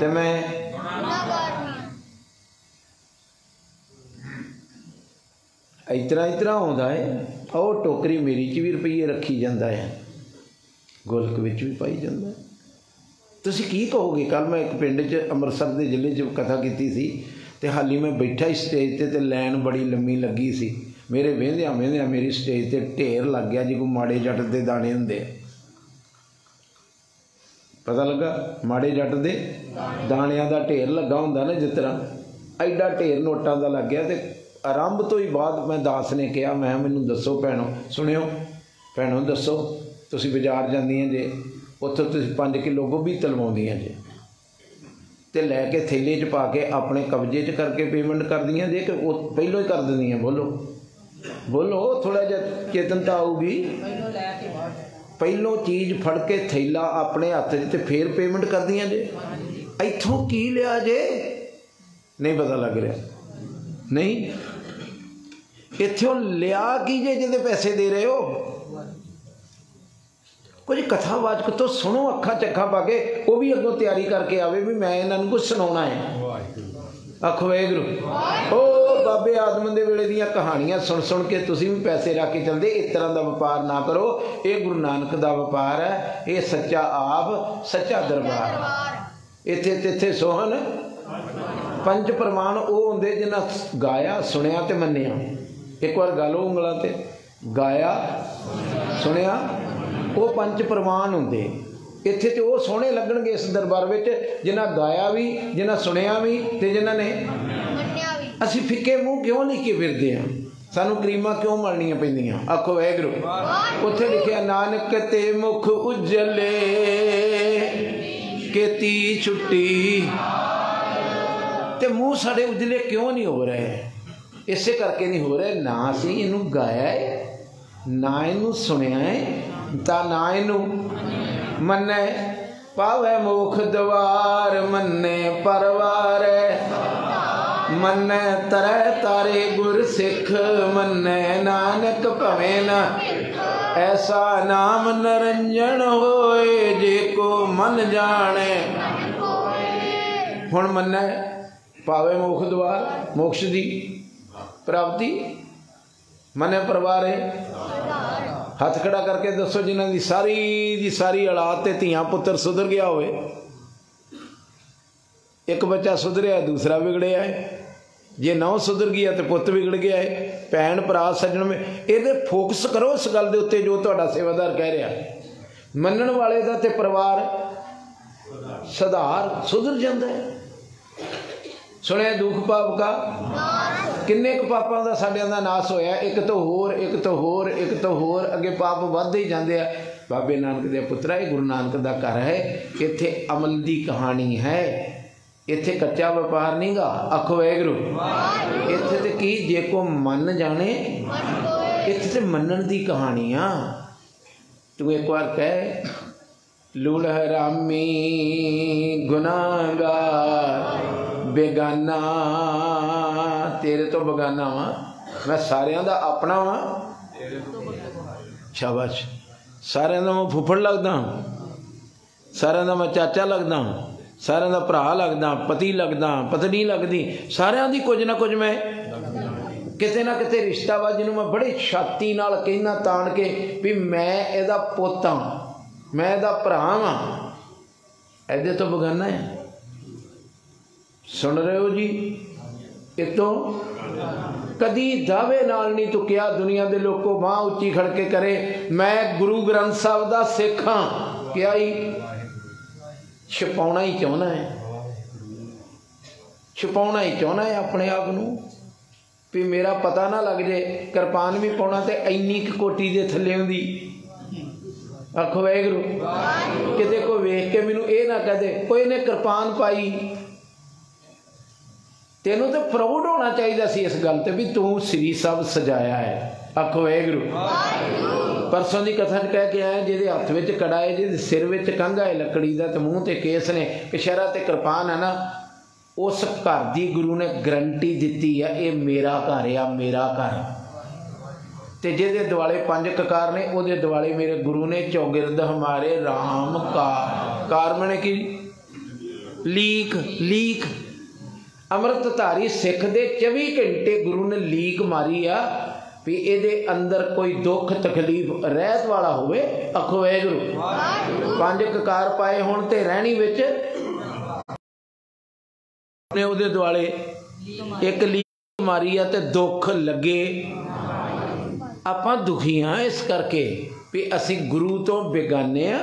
ਤੇ ਮੈਂ ਇਤਰਾ ਇਤਰਾ ਆਉਂਦਾ ਹੈ ਉਹ ਟੋਕਰੀ ਮੇਰੀ ਚ ਵੀ ਰੁਪਈਏ ਰੱਖੀ ਜਾਂਦਾ ਹੈ ਗੋਲਕ ਵਿੱਚ ਵੀ ਪਾਈ ਜਾਂਦਾ ਤੁਸੀਂ ਕੀ ਕਹੋਗੇ? ਕੱਲ ਮੈਂ ਇੱਕ ਪਿੰਡ 'ਚ, ਅੰਮ੍ਰਿਤਸਰ ਦੇ ਜ਼ਿਲ੍ਹੇ 'ਚ ਕਥਾ ਕੀਤੀ ਸੀ ਤੇ ਹਾਲੀ ਮੈਂ ਬੈਠਾ ਸੀ ਸਟੇਜ ਤੇ ਤੇ ਲਾਈਨ ਬੜੀ ਲੰਮੀ ਲੱਗੀ ਸੀ। ਮੇਰੇ ਵਹਿੰਦਿਆਂ ਵਹਿੰਦਿਆਂ ਮੇਰੀ ਸਟੇਜ ਤੇ ਢੇਰ ਲੱਗ ਗਿਆ ਜਿਵੇਂ ਮਾੜੇ ਜੱਟ ਦੇ ਦਾਣੇ ਹੁੰਦੇ। ਆ ਪਤਾ ਲੱਗਾ? ਮਾੜੇ ਜੱਟ ਦੇ ਦਾਣਿਆਂ ਦਾ ਢੇਰ ਲੱਗਾ ਹੁੰਦਾ ਨਾ ਜਿਸ ਤਰ੍ਹਾਂ। ਐਡਾ ਢੇਰ ਨੋਟਾਂ ਦਾ ਲੱਗਿਆ ਤੇ ਆਰੰਭ ਤੋਂ ਹੀ ਬਾਅਦ ਮੈਂ ਦਾਸ ਨੇ ਕਿਹਾ, ਮੈਂ ਮੈਨੂੰ ਦੱਸੋ ਭੈਣੋ, ਸੁਣਿਓ, ਭੈਣੋ ਦੱਸੋ, ਤੁਸੀਂ ਬਾਜ਼ਾਰ ਜਾਂਦੀਆਂ ਜੇ, ਉੱਥੋਂ ਤੁਸੀਂ 5 ਕਿਲੋ ਗੋਭੀ ਤਲਵਾਉਂਦੀਆਂ ਜੇ। ਤੇ ਲੈ ਕੇ ਥੈਲੇ 'ਚ ਪਾ ਕੇ ਆਪਣੇ ਕਬਜ਼ੇ 'ਚ ਕਰਕੇ ਪੇਮੈਂਟ ਕਰਦੀਆਂ ਜੇ ਕਿ ਉਹ ਪਹਿਲੋਂ ਹੀ ਕਰ ਦਿੰਦੀਆਂ? ਬੋਲੋ। ਬੋਲੋ ਥੋੜਾ ਜਿਹਾ ਚੇਤਨਤਾ ਆਊਗੀ। ਪਹਿਲੋਂ ਲੈ ਕੇ ਪਹਿਲੋਂ ਚੀਜ਼ ਫੜ ਕੇ ਥੈਲਾ ਆਪਣੇ ਹੱਥ 'ਚ ਤੇ ਫੇਰ ਪੇਮੈਂਟ ਕਰਦੀਆਂ ਜੇ? ਇੱਥੋਂ ਕੀ ਲਿਆ ਜੇ? ਨਹੀਂ ਪਤਾ ਲੱਗ ਰਿਹਾ। ਨਹੀਂ? ਇੱਥੋਂ ਲਿਆ ਕੀ ਜੇ ਜਿਹਦੇ ਪੈਸੇ ਦੇ ਰਹੇ ਹੋ? ਕੁਝ ਕਥਾਵਾਚਕ ਤੋਂ ਸੁਣੋ ਅੱਖਾਂ ਚੱਖਾਂ ਪਾ ਕੇ ਉਹ ਵੀ ਅੱਗੋਂ ਤਿਆਰੀ ਕਰਕੇ ਆਵੇ ਵੀ ਮੈਂ ਇਹਨਾਂ ਨੂੰ ਕੁਝ ਸੁਣਾਉਣਾ ਹੈ। ਆਖੋ ਵਾਹਿਗੁਰੂ। ਉਹ ਬਾਬੇ ਆਦਮ ਦੇ ਵੇਲੇ ਦੀਆਂ ਕਹਾਣੀਆਂ ਸੁਣ ਸੁਣ ਕੇ ਤੁਸੀਂ ਵੀ ਪੈਸੇ ਰੱਖ ਕੇ ਚਲਦੇ, ਇਸ ਤਰ੍ਹਾਂ ਦਾ ਵਪਾਰ ਨਾ ਕਰੋ। ਇਹ ਗੁਰੂ ਨਾਨਕ ਦਾ ਵਪਾਰ ਹੈ, ਇਹ ਸੱਚਾ ਆਪ, ਸੱਚਾ ਦਰਬਾਰ। ਇੱਥੇ ਤਿੱਥੇ ਸੋਹਣ, ਪੰਜ ਪ੍ਰਮਾਣ ਉਹ ਹੁੰਦੇ ਜਿਨ੍ਹਾਂ ਗਾਇਆ, ਸੁਣਿਆ ਤੇ ਮੰਨਿਆ। ਇੱਕ ਵਾਰ ਗੱਲ ਉਂਗਲਾਂ ਤੇ। ਗਾਇਆ, ਸੁਣਿਆ, ਉਹ ਪੰਜ ਪ੍ਰਮਾਣ ਹੁੰਦੇ। ਇੱਥੇ ਤੇ ਉਹ ਸੋਹਣੇ ਲੱਗਣਗੇ ਇਸ ਦਰਬਾਰ ਵਿੱਚ, ਜਿਨ੍ਹਾਂ ਗਾਇਆ ਵੀ, ਜਿਨ੍ਹਾਂ ਸੁਣਿਆ ਵੀ ਤੇ ਜਿਨ੍ਹਾਂ ਨੇ ਅਸੀਂ ਫਿੱਕੇ ਮੂੰਹ ਕਿਉਂ ਲਿਖ ਕੇ ਫਿਰਦੇ ਹਾਂ? ਸਾਨੂੰ ਕਰੀਮਾਂ ਕਿਉਂ ਮਲਣੀਆਂ ਪੈਂਦੀਆਂ? ਆਖੋ ਵਾਹਿਗੁਰੂ। ਉੱਥੇ ਲਿਖਿਆ ਨਾਨਕ ਤੇ ਮੁਖ ਉਜਲੇ ਕੀਤੀ ਛੁੱਟੀ। ਤੇ ਮੂੰਹ ਸਾਡੇ ਉਜਲੇ ਕਿਉਂ ਨਹੀਂ ਹੋ ਰਹੇ? ਇਸੇ ਕਰਕੇ ਨਹੀਂ ਹੋ ਰਹੇ। ਨਾ ਅਸੀਂ ਇਹਨੂੰ ਗਾਇਆ ਹੈ ਨਾ ਇਹਨੂੰ ਸੁਣਿਆ ਹੈ ਤਾਂ ਨਾ ਇਹਨੂੰ ਮੰਨੈ ਪਾਵੇ ਮੁਖ ਦਵਾਰ ਮੰਨੇ ਪਰਵਾਰੈ ਮੰਨੈ ਤਰੈ ਤਾਰੇ ਗੁਰ ਸਿੱਖ, ਮੰਨੈ ਨਾਨਕ ਭਵੇਂ ਨਾ। ਐਸਾ ਨਾਮ ਨਰੰਜਣ ਹੋਏ, ਜੇ ਕੋ ਮਨ ਜਾਣੈ। ਹੁਣ ਮੰਨੈ ਪਾਵੇ ਮੋਖ ਦਵਾਰ, ਮੋਕਸ਼ ਦੀ ਪ੍ਰਾਪਤੀ, ਮੰਨੈ ਪਰਵਾਰੇ। ਹੱਥ ਖੜਾ ਕਰਕੇ ਦੱਸੋ ਜਿਨ੍ਹਾਂ ਦੀ ਸਾਰੀ ਦੀ ਸਾਰੀ ਔਲਾਦ ਤੇ ਧੀਆਂ ਪੁੱਤਰ ਸੁਧਰ ਗਿਆ ਹੋਵੇ। ਇੱਕ ਬੱਚਾ ਸੁਧਰਿਆ, ਦੂਸਰਾ ਵਿਗੜਿਆ ਹੈ। ਜੇ ਨੌ ਸੁਧਰ ਗਿਆ ਤੇ ਪੁੱਤ ਵਿਗੜ ਗਿਆ ਹੈ ਭੈਣ ਭਰਾ ਸੱਜਣ ਮੇ ਇਹਦੇ ਫੋਕਸ ਕਰੋ ਇਸ ਗੱਲ ਦੇ ਉੱਤੇ ਜੋ ਤੁਹਾਡਾ ਸੇਵਾਦਾਰ ਕਹਿ ਰਿਹਾ। ਮੰਨਣ ਵਾਲੇ ਦਾ ਤੇ ਪਰਿਵਾਰ ਸੁਧਾਰ ਸੁਧਰ ਜਾਂਦਾ ਹੈ ਸੁਣਿਆ ਦੁੱਖ ਪਾਪ ਕਾ? ਕਿੰਨੇ ਕੁ ਪਾਪਾਂ ਦਾ ਸਾਡਿਆਂ ਦਾ ਨਾਸ ਹੋਇਆ? ਇੱਕ ਤੋਂ ਹੋਰ, ਇੱਕ ਤੋਂ ਹੋਰ, ਇੱਕ ਤੋਂ ਹੋਰ, ਅੱਗੇ ਪਾਪ ਵੱਧਦੇ ਹੀ ਜਾਂਦੇ ਆ। ਬਾਬੇ ਨਾਨਕ ਦੇ ਪੁੱਤਰਾ, ਇਹ ਗੁਰੂ ਨਾਨਕ ਦਾ ਘਰ ਹੈ। ਇੱਥੇ ਅਮਲ ਦੀ ਕਹਾਣੀ ਹੈ। ਇੱਥੇ ਕੱਚਾ ਵਪਾਰ ਨਹੀਂਗਾ ਆਖੋ ਵਾਹਿਗੁਰੂ। ਇੱਥੇ ਤੇ ਕੀ? ਜੇ ਕੋ ਮੰਨ ਜਾਣੇ ਇੱਥੇ ਤੇ ਮੰਨਣ ਦੀ ਕਹਾਣੀ ਆ। ਤੂੰ ਇੱਕ ਵਾਰ ਕਹਿ। ਲੂੜ ਹਰਾਮੀ ਗੁਨਾਹਗਾਰ ਬੇਗਾਨਾ ਤੇਰੇ ਤੋਂ ਬੇਗਾਨਾ ਵਾਂ। ਮੈਂ ਸਾਰਿਆਂ ਦਾ ਆਪਣਾ ਵਾਂ। ਸ਼ਾਬਾਸ਼। ਸਾਰਿਆਂ ਦਾ ਮੈਂ ਫੁੱਫੜ ਲੱਗਦਾ ਸਾਰਿਆਂ ਦਾ ਮੈਂ ਚਾਚਾ ਲੱਗਦਾ ਸਾਰਿਆਂ ਦਾ ਭਰਾ ਲੱਗਦਾ, ਪਤੀ ਲੱਗਦਾ, ਪਤਨੀ ਲੱਗਦੀ, ਸਾਰਿਆਂ ਦੀ ਕੁਝ ਨਾ ਕੁਝ ਮੈਂ ਕਿਤੇ ਨਾ ਕਿਤੇ ਰਿਸ਼ਤਾ ਵਾ ਜਿਹਨੂੰ ਮੈਂ ਬੜੀ ਛਾਤੀ ਨਾਲ ਕਹਿਣਾ ਤਾਣ ਕੇ ਵੀ ਮੈਂ ਇਹਦਾ ਪੋਤਾ ਮੈਂ ਇਹਦਾ ਭਰਾ ਵਾਂ। ਇਹਦੇ ਤੋਂ ਬਗਾਨਾ ਹੈ। ਸੁਣ ਰਹੇ ਹੋ ਜੀ? ਇਤੋਂ ਕਦੀ ਦਾਅਵੇ ਨਾਲ ਨਹੀਂ ਤੂੰ ਕਿਹਾ ਦੁਨੀਆ ਦੇ ਲੋਕੋ ਬਾਹ ਉੱਚੀ ਖੜ ਕੇ ਕਰੇ, ਮੈਂ ਗੁਰੂ ਗ੍ਰੰਥ ਸਾਹਿਬ ਦਾ ਸਿੱਖ ਹਾਂ। ਕਿਹਾ ਹੀ ਛਪਾਉਣਾ ਹੀ ਚਾਹੁੰਦਾ ਹੈ। ਛਪਾਉਣਾ ਹੀ ਚਾਹੁੰਦਾ ਹੈ ਆਪਣੇ ਆਪ ਨੂੰ ਵੀ ਮੇਰਾ ਪਤਾ ਨਾ ਲੱਗ ਜੇ ਕਿਰਪਾਨ ਵੀ ਪਾਉਣਾ ਤੇ ਇੰਨੀ ਕੁ ਕੋਟੀ ਦੇ ਥੱਲੇ ਹੁੰਦੀ। ਆਖੋ ਵਾਹਿਗੁਰੂ ਕਿਤੇ ਕੋਈ ਵੇਖ ਕੇ ਮੈਨੂੰ ਇਹ ਨਾ ਕਹਦੇ ਕੋਈ ਨੇ ਕਿਰਪਾਨ ਪਾਈ। ਤੈਨੂੰ ਤੇ ਪ੍ਰਾਊਡ ਹੋਣਾ ਚਾਹੀਦਾ ਸੀ ਇਸ ਗੱਲ ਤੇ ਵੀ ਤੂੰ ਸ੍ਰੀ ਸਾਹਿਬ ਸਜਾਇਆ ਹੈ। ਆਖੋ ਵਾਹਿਗੁਰੂ। ਪਰਸੋਂ ਦੀ ਕਥਾ ਚ ਕਹਿ ਕੇ ਆਇਆ, ਜਿਹਦੇ ਹੱਥ ਵਿੱਚ ਕੜਾ ਹੈ, ਜਿਹਦੇ ਸਿਰ ਵਿੱਚ ਕੰਘਾ ਹੈ, ਲੱਕੜੀ ਦਾ ਤੇ ਮੂੰਹ ਤੇ ਕੇਸ ਨੇ ਕਸ਼ਹਿਰਾ ਤੇ ਕਿਰਪਾਨ ਹੈ ਨਾ, ਉਸ ਘਰ ਦੀ ਗੁਰੂ ਨੇ ਗਰੰਟੀ ਦਿੱਤੀ ਆ, ਇਹ ਮੇਰਾ ਘਰ ਆ, ਮੇਰਾ ਘਰ। ਤੇ ਜਿਹਦੇ ਦਿਵਾਲੇ ਪੰਜ ਕਕਾਰ ਨੇ, ਉਹਦੇ ਦਿਵਾਲੇ ਮੇਰੇ ਗੁਰੂ ਨੇ ਚੌਗਿਰਦ ਹਮਾਰੇ RAM ਕਾ ਕਾਰਮਣ ਕੀ? Leak leak. ਅੰਮ੍ਰਿਤ ਧਾਰੀ ਸਿੱਖ ਦੇ 24 ਘੰਟੇ ਗੁਰੂ ਨੇ ਲੀਕ ਮਾਰੀ ਆ ਵੀ ਇਹਦੇ ਅੰਦਰ ਕੋਈ ਦੁੱਖ ਤਕਲੀਫ ਰਹਿਤ ਵਾਲਾ ਹੋਵੇ ਅਖੋ ਵਾਹਿਗੁਰੂ। ਪੰਜ ਕਕਾਰ ਪਾਏ ਹੁਣ ਤੇ ਰਹਿਣੀ ਵਿੱਚ ਨੇ ਉਹਦੇ ਦੁਆਲੇ ਇੱਕ ਲੀਕ ਮਾਰੀ ਆ ਤੇ ਦੁੱਖ ਲੱਗੇ। ਆਪਾਂ ਦੁਖੀ ਹਾਂ ਇਸ ਕਰਕੇ ਵੀ ਅਸੀਂ ਗੁਰੂ ਤੋਂ ਬੇਗਾਨੇ ਆ।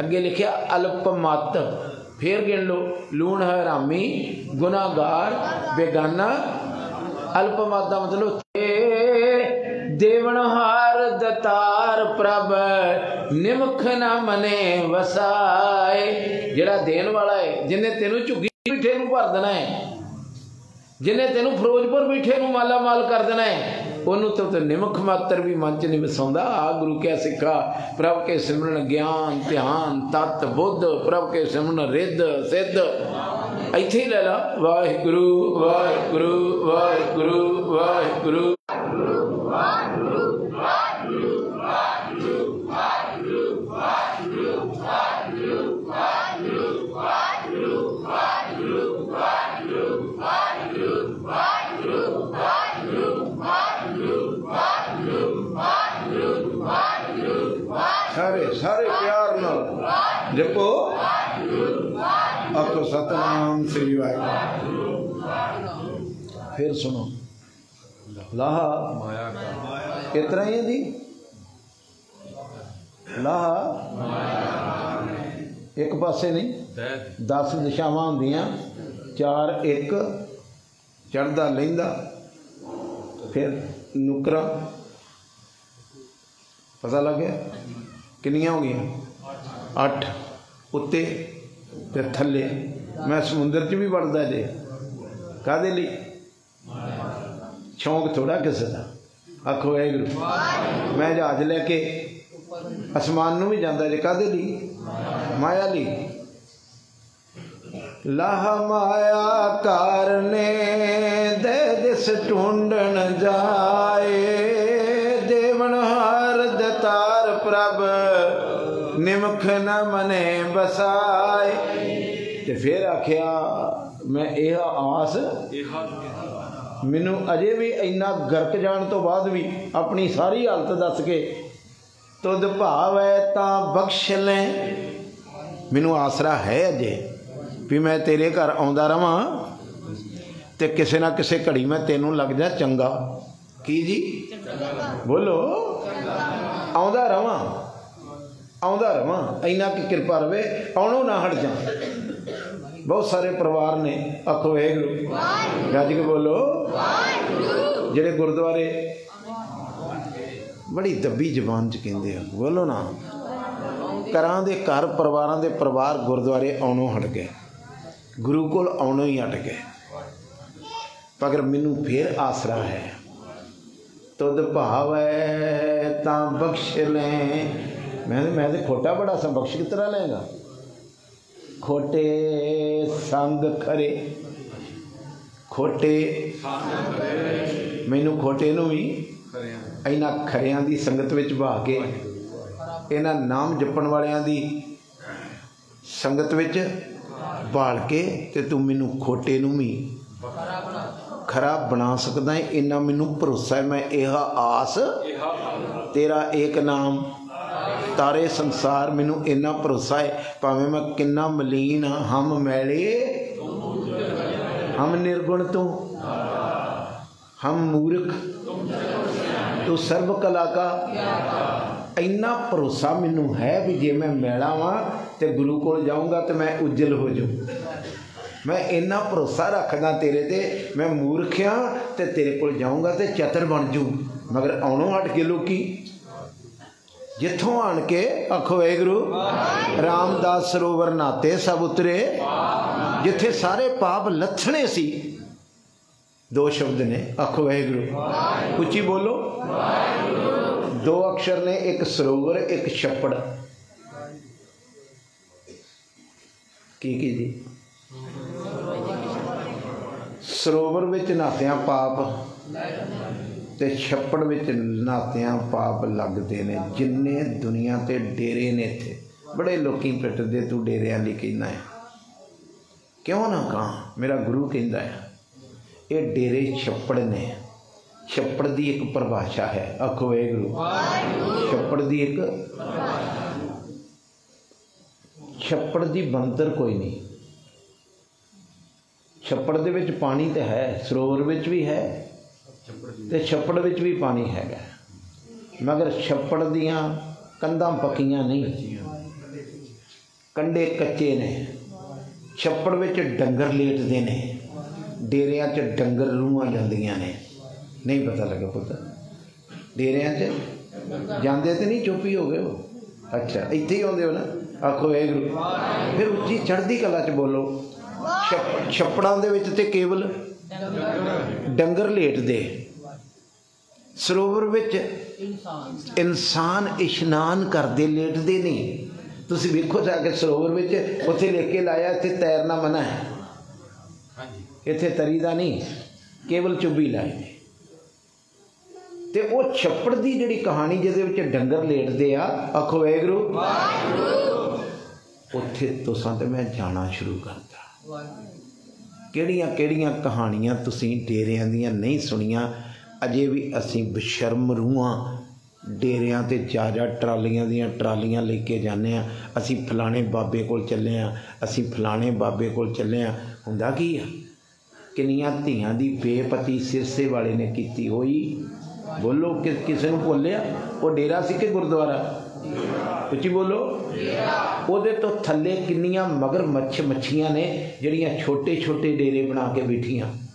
ਅੱਗੇ ਲਿਖਿਆ ਅਲਪ ਮਤ। ਫੇਰ ਗਿਣ ਲੋ ਲੂਣ ਹਰਾਮੀ ਗੁਨਾਹਗਾਰ ਬੇਗਾਨਾ। ਅਲਪ ਮਤ ਦਾ ਮਤਲਬ ਏ ਦੇਵਨਹਾਰ ਦਤਾਰ ਪ੍ਰਭ, ਨਿਮਖ ਨਾ ਮਨੇ ਵਸਾਏ। ਜਿਹੜਾ ਦੇਣ ਵਾਲਾ ਹੈ ਜਿਨੇ ਤੈਨੂੰ ਝੁੱਗੀ ਮਿੱਠੇ ਨੂੰ ਭਰ ਦੇਣਾ ਹੈ ਜਿਨੇ ਤੈਨੂੰ ਫਿਰੋਜ਼ਪੁਰ ਮਿੱਠੇ ਨੂੰ ਮਾਲਾ ਮਾਲ ਕਰ ਦੇਣਾ ਹੈ ਉਹਨੂੰ ਤਾਂ ਤੇ ਨਿਮਖ ਮਾਤਰ ਵੀ ਮਨ ਚ ਨਹੀਂ ਵਸਾਉਂਦਾ। ਆ ਗੁਰੂ ਕਿਆ ਸਿੱਖਾ, ਪ੍ਰਭ ਕੇ ਸਿਮਰਨ ਗਿਆਨ, ਧਿਆਨ, ਤਤ, ਬੁੱਧ, ਪ੍ਰਭ ਕੇ ਸਿਮਰਨ ਰਿੱਧ, ਸਿੱਧ। ਇੱਥੇ ਹੀ ਲੈ ਲਾ, ਵਾਹਿਗੁਰੂ ਵਾਹਿਗੁਰੂ ਵਾਹਿਗੁਰੂ ਵਾਹਿਗੁਰੂ। ਸਾਰੇ ਸਾਰੇ ਪਿਆਰ ਨਾਲ ਜਪੋ ਆਖੋ ਸਤਨਾਮ ਸ੍ਰੀ ਵਾਹਿਗੁਰੂ ਫਿਰ ਸੁਣੋ ਲਾਹਾ। ਮਾਇਆ ਕਾ। ਕਿਤਨਾ ਹੀ ਦੀ ਲਾਹਾ। ਇੱਕ ਪਾਸੇ ਨਹੀਂ। ਤੈ 10 ਦਿਸ਼ਾਵਾਂ ਹੁੰਦੀਆਂ। ਚਾਰ ਇੱਕ। ਚੜਦਾ ਲੈਂਦਾ। ਫਿਰ ਨੁਕਰਾ। ਪਤਾ ਲੱਗ ਗਿਆ? ਕਿੰਨੀਆਂ ਹੋ ਗਈਆਂ? 8 ਉੱਤੇ ਤੇ ਥੱਲੇ। ਮੈਂ ਸਮੁੰਦਰ 'ਚ ਵੀ ਵੜਦਾ ਜੇ। ਕਾਦੇ ਲਈ? ਸ਼ੌਂਕ ਥੋੜਾ ਕਿਸੇ ਦਾ। ਆਖੋ, ਵਾਹਿਗੁਰੂ। ਮੈਂ ਜਹਾਜ਼ ਲੈ ਕੇ ਅਸਮਾਨ ਨੂੰ ਵੀ ਜਾਂਦਾ ਜੇ ਕਾਦੇ ਲਈ? ਮਾਇਆ ਲਈ। ਲਾਹ ਮਾਇਆ ਕਾਰਨੇ ਦੇ ਦਿਸ ਢੂੰਡਣ ਜਾਏ। ਦੇਵਨ ਹਰ ਦਤਾਰ ਪ੍ਰਭ, ਨਿਮਖ ਨ ਮਨੇ ਬਸਾਏ। ਤੇ ਫਿਰ ਆਖਿਆ, ਮੈਂ ਇਹ ਆਸ। ਮੈਨੂੰ ਅਜੇ ਵੀ ਇੰਨਾ ਗਰਕ ਜਾਣ ਤੋਂ ਬਾਅਦ ਵੀ ਆਪਣੀ ਸਾਰੀ ਹਾਲਤ ਦੱਸ ਕੇ ਤੁਧ ਭਾਵੈ ਤਾਂ ਬਖਸ਼ ਲੈ। ਮੈਨੂੰ ਆਸਰਾ ਹੈ ਅਜੇ ਵੀ ਮੈਂ ਤੇਰੇ ਘਰ ਆਉਂਦਾ ਰਵਾਂ ਤੇ ਕਿਸੇ ਨਾ ਕਿਸੇ ਘੜੀ ਮੈਂ ਤੈਨੂੰ ਲੱਗ ਜਾ ਚੰਗਾ। ਕੀ ਜੀ? ਬੋਲੋ। ਆਉਂਦਾ ਰਵਾਂ। ਆਉਂਦਾ ਰਵਾਂ। ਇੰਨਾ ਕਿ ਕਿਰਪਾ ਰਵੇ, ਆਉਣੋਂ ਨਾ ਹਟ ਜਾ। ਬਹੁਤ ਸਾਰੇ ਪਰਿਵਾਰ ਨੇ ਆਖੋ ਵਾਹਿਗੁਰੂ ਗੱਜ ਕੇ ਬੋਲੋ। ਜਿਹੜੇ ਗੁਰਦੁਆਰੇ ਬੜੀ ਦੱਬੀ ਜ਼ਬਾਨ ਚ ਕਹਿੰਦੇ ਆ, ਬੋਲੋ ਨਾ। ਘਰਾਂ ਦੇ ਘਰ ਪਰਿਵਾਰਾਂ ਦੇ ਪਰਿਵਾਰ ਗੁਰਦੁਆਰੇ ਆਉਣੋਂ ਹਟ ਗਏ। ਗੁਰੂ ਕੋਲ ਆਉਣੋਂ ਹੀ ਹਟ ਗਏ। ਪਰ ਮੈਨੂੰ ਫੇਰ ਆਸਰਾ ਹੈ। ਤੁਧ ਭਾਵੈ ਤਾਂ ਬਖਸ਼ ਲੈ। ਮੈਂ ਮੈਂ ਤੇ ਖੋਟਾ ਬੜਾ ਸਾਂ, ਬਖਸ਼ ਕਿਸ ਤਰ੍ਹਾਂ ਲਏਗਾ? ਖੋਟੇ ਸੰਗ ਖਰੇ। ਖੋਟੇ ਮੈਨੂੰ ਖੋਟੇ ਨੂੰ ਵੀ ਇਹਨਾਂ ਖਰਿਆਂ ਦੀ ਸੰਗਤ ਵਿੱਚ ਬਹਾ ਕੇ, ਇਹਨਾਂ ਨਾਮ ਜਪਣ ਵਾਲਿਆਂ ਦੀ ਸੰਗਤ ਵਿੱਚ ਬਾਲ ਕੇ ਤੇ ਤੂੰ ਮੈਨੂੰ ਖੋਟੇ ਨੂੰ ਵੀ ਖਰਾ ਬਣਾ ਸਕਦਾ ਹੈ ਇੰਨਾ ਮੈਨੂੰ ਭਰੋਸਾ ਹੈ, ਮੈਂ ਇਹ ਆਸ, ਤੇਰਾ ਇੱਕ ਨਾਮ ਤਾਰੇ ਸੰਸਾਰ ਮੈਨੂੰ ਇੰਨਾ ਭਰੋਸਾ ਹੈ ਭਾਵੇਂ ਮੈਂ ਕਿੰਨਾ ਮਲੀਨ ਹਾਂ, ਹਮ ਮੈਲੇ ਹਮ ਨਿਰਗੁਣ ਤੋਂ ਹਮ ਮੂਰਖ ਤੂੰ ਸਰਬ ਕਲਾ ਕਾ। ਇੰਨਾ ਭਰੋਸਾ ਮੈਨੂੰ ਹੈ ਵੀ ਜੇ ਮੈਂ ਮੈਲਾ ਵਾਂ ਤੇ ਗੁਰੂ ਕੋਲ ਜਾਊਂਗਾ ਤੇ ਮੈਂ ਉਜਲ ਹੋ ਜਾਊਂ। ਮੈਂ ਇੰਨਾ ਭਰੋਸਾ ਰੱਖਦਾ ਤੇਰੇ ਤੇ ਮੈਂ ਮੂਰਖ ਹਾਂ ਤੇ ਤੇਰੇ ਕੋਲ ਜਾਊਂਗਾ ਤੇ ਚਤਰ ਬਣ ਜੂ ਮਗਰ ਆਉਣੋਂ ਹਟ ਕੇ ਲੋਕੀ ਜਿੱਥੋਂ ਆਣ ਕੇ ਅਖ ਵਾਹਿਗੁਰੂ, ਰਾਮਦਾਸ ਸਰੋਵਰ ਨਾਤੇ ਸਭ ਉਤਰੇ। ਜਿੱਥੇ ਸਾਰੇ ਪਾਪ ਲੱਥਣੇ ਸੀ, ਦੋ ਸ਼ਬਦ ਨੇ ਅਖ ਵਾਹਿਗੁਰੂ। ਉੱਚੀ ਬੋਲੋ। ਦੋ ਅਕਸ਼ਰ ਨੇ, ਇੱਕ ਸਰੋਵਰ, ਇੱਕ ਛੱਪੜ। ਕੀ ਕੀ ਜੀ? ਸਰੋਵਰ ਵਿੱਚ ਨਹਾਤਿਆਂ ਪਾਪ। ਤੇ ਛੱਪੜ ਵਿੱਚ ਨਹਾਤਿਆਂ ਪਾਪ ਲੱਗਦੇ ਨੇ ਜਿੰਨੇ ਦੁਨੀਆ ਤੇ ਡੇਰੇ ਨੇ ਇੱਥੇ। ਬੜੇ ਲੋਕੀ ਪਿੱਟਦੇ ਤੂੰ ਡੇਰਿਆਂ ਲਈ ਕਹਿੰਦਾ ਹੈ। ਕਿਉਂ ਨਾ ਕਹਾਂ? ਮੇਰਾ ਗੁਰੂ ਕਹਿੰਦਾ ਹੈ। ਇਹ ਡੇਰੇ ਛੱਪੜ ਨੇ। ਛੱਪੜ ਦੀ ਇੱਕ ਪਰਿਭਾਸ਼ਾ ਹੈ। ਆਖੋ ਵਾਹਿਗੁਰੂ। ਛੱਪੜ ਦੀ ਇੱਕ ਛੱਪੜ ਦੀ ਬੰਤਰ ਕੋਈ ਨਹੀਂ। ਛੱਪੜ ਦੇ ਵਿੱਚ ਪਾਣੀ ਤੇ ਹੈ ਸਰੋਵਰ ਵਿੱਚ ਵੀ ਹੈ। ਤੇ ਛੱਪੜ ਵਿੱਚ ਵੀ ਪਾਣੀ ਹੈਗਾ। ਮਗਰ ਛੱਪੜ ਦੀਆਂ ਕੰਧਾਂ ਪੱਕੀਆਂ ਨਹੀਂ। ਕੰਡੇ ਕੱਚੇ ਨੇ। ਛੱਪੜ ਵਿੱਚ ਡੰਗਰ ਲੇਟਦੇ ਨੇ। ਡੇਰਿਆਂ 'ਚ ਡੰਗਰ ਰੂਹਾਂ ਜਾਂਦੀਆਂ ਨੇ। ਨਹੀਂ ਪਤਾ ਲੱਗਾ ਪੁੱਤ। ਡੇਰਿਆਂ 'ਚ ਜਾਂਦੇ ਤੇ ਨਹੀਂ, ਚੁੱਪ ਹੀ ਹੋ ਗਏ ਹੋ ਅੱਛਾ, ਇੱਥੇ ਹੀ ਆਉਂਦੇ ਹੋ ਨਾ? ਆਖੋ ਇਹ ਗੁਰੂ ਫਿਰ ਉੱਚੀ ਚੜ੍ਹਦੀ ਕਲਾ 'ਚ ਬੋਲੋ। ਛੱਪ- ਛੱਪੜਾਂ ਦੇ ਵਿੱਚ ਤੇ ਕੇਵਲ ਡੰਗਰ ਲੇਟਦੇ। ਸਰੋਵਰ ਵਿੱਚ ਇਨਸਾਨ। ਇਸ਼ਨਾਨ ਕਰਦੇ ਲੇਟਦੇ ਨਹੀਂ। ਤੁਸੀਂ ਵੇਖੋ ਜਾ ਕੇ ਸਰੋਵਰ ਵਿੱਚ ਉੱਥੇ ਲਿਖ ਕੇ ਲਾਇਆ ਇੱਥੇ ਤੈਰਨਾ ਮਨਾ ਹੈ। ਇੱਥੇ ਤਰੀਦਾ ਨਹੀਂ ਕੇਵਲ ਚੁੱਭੀ ਲਾਈ ਨੇ ਤੇ ਉਹ ਛੱਪੜ ਦੀ ਜਿਹੜੀ ਕਹਾਣੀ ਜਿਹਦੇ ਵਿੱਚ ਡੰਗਰ ਲੇਟਦੇ ਆ ਆਖੋ ਵੈਗਰੂ ਉੱਥੇ ਤੁਸਾਂ ਤੇ ਮੈਂ ਜਾਣਾ ਸ਼ੁਰੂ ਕਰਤਾ। ਕਿਹੜੀਆਂ ਕਿਹੜੀਆਂ ਕਹਾਣੀਆਂ ਤੁਸੀਂ ਡੇਰਿਆਂ ਦੀਆਂ ਨਹੀਂ ਸੁਣੀਆਂ ਅਜੇ ਵੀ ਅਸੀਂ ਬਸ਼ਰਮ ਰੂਹਾਂ ਡੇਰਿਆਂ ਤੇ ਜਾ ਜਾ ਟਰਾਲੀਆਂ ਦੀਆਂ ਟਰਾਲੀਆਂ ਲੈ ਕੇ ਜਾਂਦੇ ਆ ਅਸੀਂ ਫਲਾਣੇ ਬਾਬੇ ਕੋਲ ਚੱਲੇ ਆ ਅਸੀਂ ਫਲਾਣੇ ਬਾਬੇ ਕੋਲ ਚੱਲੇ ਆ ਹੁੰਦਾ ਕੀ ਆ? ਕਿੰਨੀਆਂ ਧੀਆਂ ਦੀ ਬੇਪਤੀ ਸਿਰਸੇ ਵਾਲੇ ਨੇ ਕੀਤੀ ਹੋਈ? ਬੋਲੋ, ਕਿ ਕਿਸੇ ਨੂੰ ਭੁੱਲਿਆ? ਉਹ ਡੇਰਾ ਸੀ ਕਿ ਗੁਰਦੁਆਰਾ? ਉੱਚੀ ਬੋਲੋ। ਉਹਦੇ ਤੋਂ ਥੱਲੇ ਕਿੰਨੀਆਂ ਮਗਰ ਮੱਛ ਮੱਛੀਆਂ ਨੇ ਜਿਹੜੀਆਂ ਛੋਟੇ ਛੋਟੇ ਡੇਰੇ ਬਣਾ ਕੇ ਬੈਠੀਆਂ।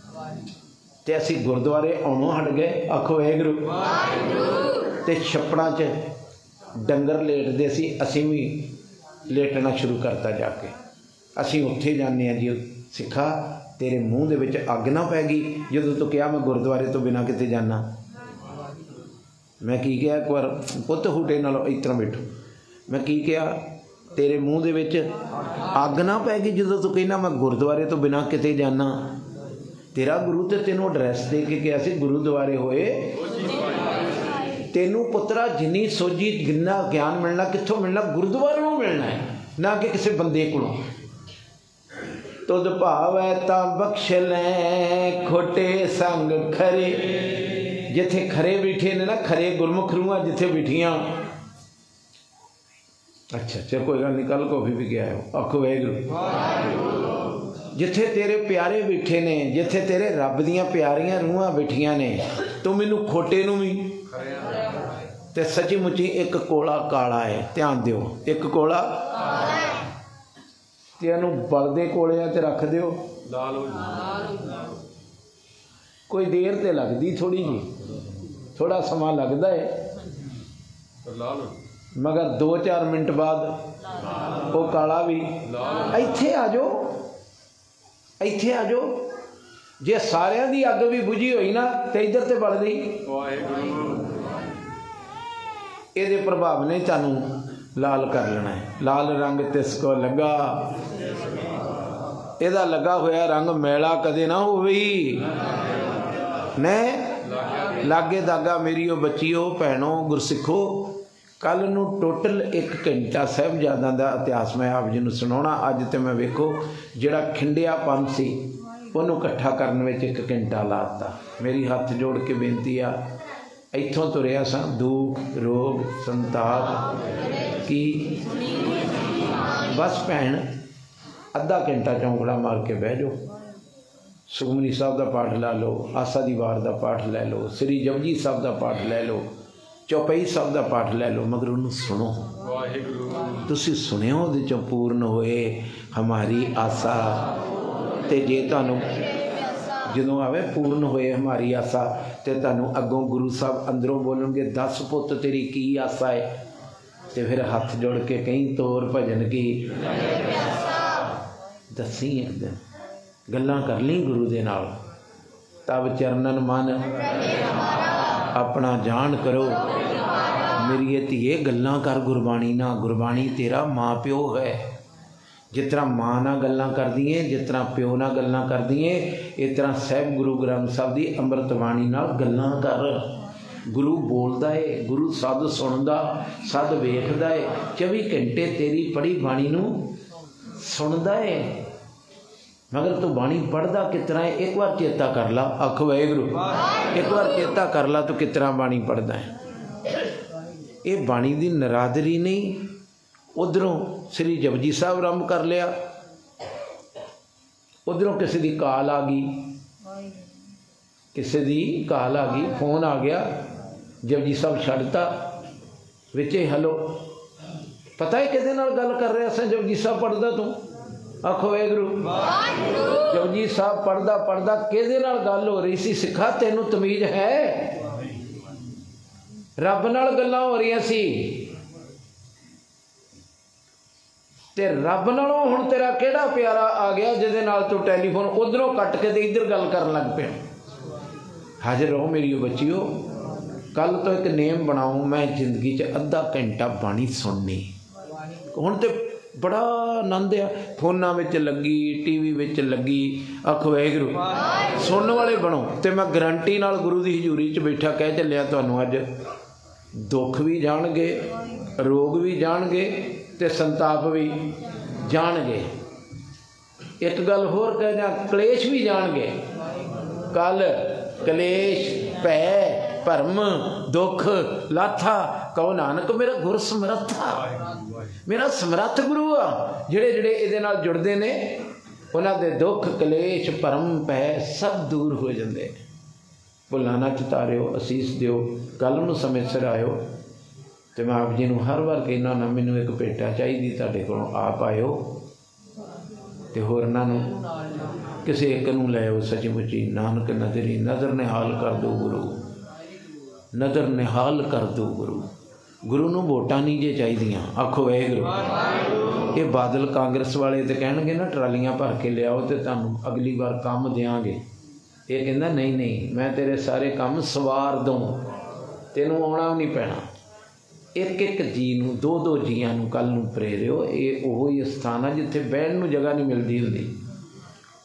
ਤੇ ਅਸੀਂ ਗੁਰਦੁਆਰੇ ਆਉਣੋਂ ਹਟ ਗਏ। ਆਖੋ ਵਾਹਿਗੁਰੂ। ਤੇ ਛੱਪੜਾਂ 'ਚ ਡੰਗਰ ਲੇਟਦੇ ਸੀ। ਅਸੀਂ ਵੀ ਲੇਟਣਾ ਸ਼ੁਰੂ ਕਰਤਾ ਜਾ ਕੇ। ਅਸੀਂ ਉੱਥੇ ਜਾਂਦੇ ਆ ਜੀ। ਸਿੱਖਾ ਤੇਰੇ ਮੂੰਹ ਦੇ ਵਿੱਚ ਅੱਗ ਨਾ ਪੈ ਗਈ। ਜਦੋਂ ਤੂੰ ਕਿਹਾ ਮੈਂ ਗੁਰਦੁਆਰੇ ਤੋਂ ਬਿਨਾਂ ਕਿਤੇ ਜਾਣਾ ਮੈਂ ਕੀ ਕਿਹਾ ਇੱਕ ਵਾਰ ਪੁੱਤ ਹੂਟੇ ਨਾਲ ਇਸ ਤਰ੍ਹਾਂ ਬੈਠੋ। ਮੈਂ ਕੀ ਕਿਹਾ ਤੇਰੇ ਮੂੰਹ ਦੇ ਵਿੱਚ ਅੱਗ ਨਾ ਪੈ ਗਈ ਜਦੋਂ ਤੂੰ ਕਹਿੰਦਾ ਮੈਂ ਗੁਰਦੁਆਰੇ ਤੋਂ ਬਿਨਾਂ ਕਿਤੇ ਜਾਣਾ ਤੇਰਾ ਗੁਰੂ ਤੇ ਤੈਨੂੰ ਐਡਰੈਸ ਦੇ ਕੇ ਗਿਆ ਸੀ ਗੁਰਦੁਆਰੇ ਹੋਏ। ਤੈਨੂੰ ਪੁੱਤਰਾ ਜਿੰਨੀ ਸੋਝੀ ਜਿੰਨਾ ਗਿਆਨ ਮਿਲਣਾ, ਕਿੱਥੋਂ ਮਿਲਣਾ? ਗੁਰਦੁਆਰਿਓਂ ਮਿਲਣਾ ਹੈ, ਨਾ ਕਿ ਕਿਸੇ ਬੰਦੇ ਕੋਲੋਂ। ਤੁਧ ਭਾਵੈ ਤਾਂ ਬਖਸ਼ ਲੈ, ਖੋਟੇ ਸੰਗ ਖਰੇ। ਜਿੱਥੇ ਖਰੇ ਬੈਠੇ ਨੇ ਨਾ, ਖਰੇ ਗੁਰਮੁਖ ਰੂਹਾਂ ਜਿੱਥੇ ਬਿਠੀਆਂ। ਅੱਛਾ, ਚਲ ਕੋਈ ਗੱਲ ਨਹੀਂ ਕੱਲ ਕੋ ਵੀ ਗਿਆ ਹੈ ਆਖੋ, ਵਾਹਿਗੁਰੂ। ਜਿੱਥੇ ਤੇਰੇ ਪਿਆਰੇ ਬੈਠੇ ਨੇ ਜਿੱਥੇ ਤੇਰੇ ਰੱਬ ਦੀਆਂ ਪਿਆਰੀਆਂ ਰੂਹਾਂ ਬੈਠੀਆਂ ਨੇ ਤੂੰ ਮੈਨੂੰ ਖੋਟੇ ਨੂੰ ਵੀ। ਤੇ ਸੱਚੀ ਮੁੱਚੀ ਇੱਕ ਕੋਲਾ ਕਾਲਾ ਹੈ ਧਿਆਨ ਦਿਓ ਇੱਕ ਕੋਲਾ ਤੇ ਇਹਨੂੰ ਬਲਦੇ ਕੋਲਿਆਂ 'ਚ ਰੱਖ ਦਿਓ। ਲਾਲ ਹੋ ਕੋਈ ਦੇਰ ਤੇ ਲੱਗਦੀ ਥੋੜੀ ਜੀ ਥੋੜਾ ਸਮਾਂ ਲੱਗਦਾ ਹੈ ਲਾਲ ਮਗਰ 2-4 ਮਿੰਟ ਬਾਅਦ ਉਹ ਕਾਲਾ ਵੀ। ਇੱਥੇ ਆ ਜਾਓ। ਇੱਥੇ ਆ ਜਾਓ। ਜੇ ਸਾਰਿਆਂ ਦੀ ਅੱਗ ਵੀ ਬੁਝੀ ਹੋਈ ਨਾ ਤੇ ਇੱਧਰ ਤੇ ਬਲ ਗਈ ਵਾਹਿਗੁਰੂ। ਇਹਦੇ ਪ੍ਰਭਾਵ ਨੇ ਤੁਹਾਨੂੰ ਲਾਲ ਕਰ ਲੈਣਾ ਹੈ। ਲਾਲ ਰੰਗ ਤਿਸ ਕੋ ਲੱਗਾ। ਇਹਦਾ ਲੱਗਾ ਹੋਇਆ ਰੰਗ ਮੈਲਾ ਕਦੇ ਨਾ ਹੋਵੇ। ਨੇ? ਲਾਗੇ ਦਾਗਾ ਮੇਰੀ ਉਹ ਬੱਚੀਓ ਭੈਣੋ ਗੁਰਸਿੱਖੋ। ਕੱਲ ਨੂੰ ਟੋਟਲ 1 ਘੰਟਾ ਸਾਹਿਬਜ਼ਾਦਿਆਂ ਦਾ ਇਤਿਹਾਸ ਮੈਂ ਆਪ ਜੀ ਨੂੰ ਸੁਣਾਉਣਾ। ਅੱਜ ਤੇ ਮੈਂ ਵੇਖੋ ਜਿਹੜਾ ਖਿੰਡਿਆ ਪੰਨ ਸੀ, ਉਹਨੂੰ ਇਕੱਠਾ ਕਰਨ ਵਿੱਚ 1 ਘੰਟਾ ਲਾਤਾ ਮੇਰੀ ਹੱਥ ਜੋੜ ਕੇ ਬੇਨਤੀ ਆ, ਇੱਥੋਂ ਤੁਰਿਆ ਸਾਂ, ਦੁੱਖ, ਰੋਗ, ਸੰਤਾਪ, ਕੀ? ਬਸ ਭੈਣ, ਅੱਧਾ ਘੰਟਾ ਚੌਂਕੜਾ ਮਾਰ ਕੇ ਬਹਿ ਜਾਓ। ਸੁਖਮਨੀ ਸਾਹਿਬ ਦਾ ਪਾਠ ਲਾ ਲਓ, ਆਸਾ ਦੀ ਵਾਰ ਦਾ ਪਾਠ ਲੈ ਲਓ, ਸ੍ਰੀ ਜਪਜੀ ਸਾਹਿਬ ਦਾ ਪਾਠ ਲੈ ਲਓ। ਚੌਪਈ ਸਾਹਿਬ ਦਾ ਪਾਠ ਲੈ ਲਓ ਮਗਰ ਉਹਨੂੰ ਸੁਣੋ। ਵਾਹਿਗੁਰੂ। ਤੁਸੀਂ ਸੁਣਿਓ ਉਹਦੇ ਚੋਂ ਪੂਰਨ ਹੋਏ ਹਮਾਰੀ ਆਸਾ। ਤੇ ਜੇ ਤੁਹਾਨੂੰ ਜਦੋਂ ਆਵੇ ਪੂਰਨ ਹੋਏ ਹਮਾਰੀ ਆਸਾ ਤੇ ਤੁਹਾਨੂੰ ਅੱਗੋਂ ਗੁਰੂ ਸਾਹਿਬ ਅੰਦਰੋਂ ਬੋਲਣਗੇ 10 ਪੁੱਤ ਤੇਰੀ ਕੀ ਆਸਾ ਹੈ ਤੇ ਫਿਰ ਹੱਥ ਜੋੜ ਕੇ ਕਹੀਂ ਤੋਰ ਭਜਨ ਕੀ? ਦੱਸੀ ਦਿਨ ਗੱਲਾਂ ਕਰ ਲਈ ਗੁਰੂ ਦੇ ਨਾਲ। ਤਬ ਚਰਨਨ ਮਨ ਆਪਣਾ ਜਾਣ ਕਰੋ। ਮੇਰੀਏ ਧੀਏ, ਗੱਲਾਂ ਕਰ ਗੁਰਬਾਣੀ ਨਾਲ। ਗੁਰਬਾਣੀ ਤੇਰਾ ਮਾਂ ਪਿਓ ਹੈ। ਜਿਸ ਤਰ੍ਹਾਂ ਮਾਂ ਨਾਲ ਗੱਲਾਂ ਕਰਦੀ ਏ ਜਿਸ ਤਰ੍ਹਾਂ ਪਿਓ ਨਾਲ ਗੱਲਾਂ ਕਰਦੀ ਏ ਇਸ ਤਰ੍ਹਾਂ ਸਹਿਬ ਗੁਰੂ ਗ੍ਰੰਥ ਸਾਹਿਬ ਦੀ ਅੰਮ੍ਰਿਤ ਬਾਣੀ ਨਾਲ ਗੱਲਾਂ ਕਰ। ਗੁਰੂ ਬੋਲਦਾ ਏ, ਗੁਰੂ ਸਦ ਸੁਣਦਾ, ਸਦ ਵੇਖਦਾ ਏ। 24 ਘੰਟੇ ਤੇਰੀ ਪੜੀ ਬਾਣੀ ਨੂੰ ਸੁਣਦਾ ਏ। ਮਗਰ ਤੂੰ ਬਾਣੀ ਪੜਦਾ ਕਿਤਨਾ ਹੈ? ਇੱਕ ਵਾਰ ਚੇਤਾ ਕਰ ਲਾ। ਅੱਖ ਵਾਹਿਗੁਰੂ। ਇੱਕ ਵਾਰ ਚੇਤਾ ਕਰ ਲਾ ਤੂੰ ਕਿਤਨਾ ਬਾਣੀ ਪੜਦਾ ਹੈ। ਇਹ ਬਾਣੀ ਦੀ ਨਰਾਦਰੀ ਨਹੀਂ। ਉਧਰੋਂ ਸ੍ਰੀ ਜਪਜੀ ਸਾਹਿਬ ਆਰੰਭ ਕਰ ਲਿਆ। ਉਧਰੋਂ ਕਿਸੇ ਦੀ ਕਾਲ ਆ ਗਈ। ਕਿਸੇ ਦੀ ਕਾਲ ਆ ਗਈ। ਫੋਨ ਆ ਗਿਆ। ਜਪਜੀ ਸਾਹਿਬ ਛੱਡਤਾ। ਵਿੱਚੇ ਹਲੋ ਪਤਾ ਹੈ ਕਿਹਦੇ ਨਾਲ ਗੱਲ ਕਰ ਰਿਹਾ ਸਾਂ ਜਪਜੀ ਸਾਹਿਬ ਪੜਦਾ ਤੂੰ? ਆਖੋ ਵਾਹਿਗੁਰੂ ਜਪਜੀ ਸਾਹਿਬ ਪੜਦਾ ਪੜਦਾ ਕਿਹਦੇ ਨਾਲ ਗੱਲ ਹੋ ਰਹੀ ਸੀ? ਸਿੱਖਾ ਤੈਨੂੰ ਤਮੀਜ਼ ਹੈ? ਰੱਬ ਨਾਲ ਗੱਲਾਂ ਹੋ ਰਹੀਆਂ ਸੀ। ਤੇ ਰੱਬ ਨਾਲੋਂ ਹੁਣ ਤੇਰਾ ਕਿਹੜਾ ਪਿਆਰਾ ਆ ਗਿਆ ਜਿਹਦੇ ਨਾਲ ਤੂੰ ਟੈਲੀਫੋਨ ਉਧਰੋਂ ਕੱਟ ਕੇ ਤੇ ਇੱਧਰ ਗੱਲ ਕਰਨ ਲੱਗ ਪਿਆ? ਹਾਜ਼ਰ ਰਹੋ ਮੇਰੀ ਬੱਚਿਓ। ਕੱਲ ਤੋਂ ਇੱਕ ਨੇਮ ਬਣਾਉ ਮੈਂ ਜ਼ਿੰਦਗੀ 'ਚ ਅੱਧਾ ਘੰਟਾ ਬਾਣੀ ਸੁਣਨੀ। ਹੁਣ ਤੇ ਬੜਾ ਆਨੰਦ ਆ। ਫੋਨਾਂ ਵਿੱਚ ਲੱਗੀ, ਟੀਵੀ ਵਿੱਚ ਲੱਗੀ। ਅਖ ਵੈਗਰੂ ਸੁਣਨ ਵਾਲੇ ਬਣੋ। ਤੇ ਮੈਂ ਗਰੰਟੀ ਨਾਲ ਗੁਰੂ ਦੀ ਹਜ਼ੂਰੀ 'ਚ ਬੈਠਾ ਕਹਿ ਚੱਲਿਆ ਤੁਹਾਨੂੰ ਅੱਜ। ਦੁੱਖ ਵੀ ਜਾਣਗੇ, ਰੋਗ ਵੀ ਜਾਣਗੇ ਤੇ ਸੰਤਾਪ ਵੀ ਜਾਣਗੇ। ਇੱਕ ਗੱਲ ਹੋਰ ਕਹਿ ਜਾ ਕਲੇਸ਼ ਵੀ ਜਾਣਗੇ। ਕੱਲ ਕਲੇਸ਼ ਭੈ ਭਰਮ ਦੁੱਖ ਲਾਥਾ, ਕਹੋ ਨਾਨਕ, ਮੇਰਾ ਗੁਰ ਸਮਰੱਥਾ ਮੇਰਾ ਸਮਰੱਥ ਗੁਰੂ ਆ। ਜਿਹੜੇ ਜਿਹੜੇ ਇਹਦੇ ਨਾਲ ਜੁੜਦੇ ਨੇ, ਉਹਨਾਂ ਦੇ ਦੁੱਖ ਕਲੇਸ਼ ਭਰਮ ਪੈ ਸਭ ਦੂਰ ਹੋ ਜਾਂਦੇ ਭੁੱਲਾਂ ਨਾ ਚਿਤਾਰਿਓ, ਅਸੀਸ ਦਿਓ ਕੱਲ ਨੂੰ ਸਮੇਂ ਸਿਰ ਆਇਓ। ਤੇ ਮੈਂ ਆਪ ਜੀ ਨੂੰ ਹਰ ਵਾਰ ਕਹਿੰਦਾ ਨਾ ਮੈਨੂੰ ਇੱਕ ਭੇਟਾ ਚਾਹੀਦੀ, ਤੁਹਾਡੇ ਕੋਲੋਂ ਆਪ ਆਇਓ। ਤੇ ਹੋਰਨਾਂ ਨੂੰ ਕਿਸੇ ਇੱਕ ਨੂੰ ਲੈ ਆਓ ਸੱਚੀ ਮੁੱਚੀ ਨਾਨਕ ਨਜ਼ਰੀ, ਨਜ਼ਰ ਨਿਹਾਲ ਕਰ ਦੋ ਗੁਰੂ। ਨਜ਼ਰ ਨਿਹਾਲ ਕਰ ਦੋ ਗੁਰੂ। ਗੁਰੂ ਨੂੰ ਵੋਟਾਂ ਨਹੀਂ ਜੇ ਚਾਹੀਦੀਆਂ। ਆਖੋ ਵਾਹਿਗੁਰੂ। ਇਹ ਬਾਦਲ ਕਾਂਗਰਸ ਵਾਲੇ ਤੇ ਕਹਿਣਗੇ ਨਾ ਟਰਾਲੀਆਂ ਭਰ ਕੇ ਲਿਆਓ ਤੇ ਤੁਹਾਨੂੰ ਅਗਲੀ ਵਾਰ ਕੰਮ ਦੇਾਂਗੇ ਇਹ ਕਹਿੰਦਾ ਨਹੀਂ ਨਹੀਂ ਮੈਂ ਤੇਰੇ ਸਾਰੇ ਕੰਮ ਸਵਾਰ ਦਊਂ। ਤੈਨੂੰ ਆਉਣਾ ਨਹੀਂ ਪੈਣਾ। ਇੱਕ ਇੱਕ ਜੀ ਨੂੰ ਦੋ ਦੋ ਜੀਆਂ ਨੂੰ ਕੱਲ ਨੂੰ ਪ੍ਰੇਰਿਓ। ਇਹ ਉਹ ਹੀ ਸਥਾਨ ਆ ਜਿੱਥੇ ਬਹਿਣ ਨੂੰ ਜਗ੍ਹਾ ਨਹੀਂ ਮਿਲਦੀ ਹੁੰਦੀ।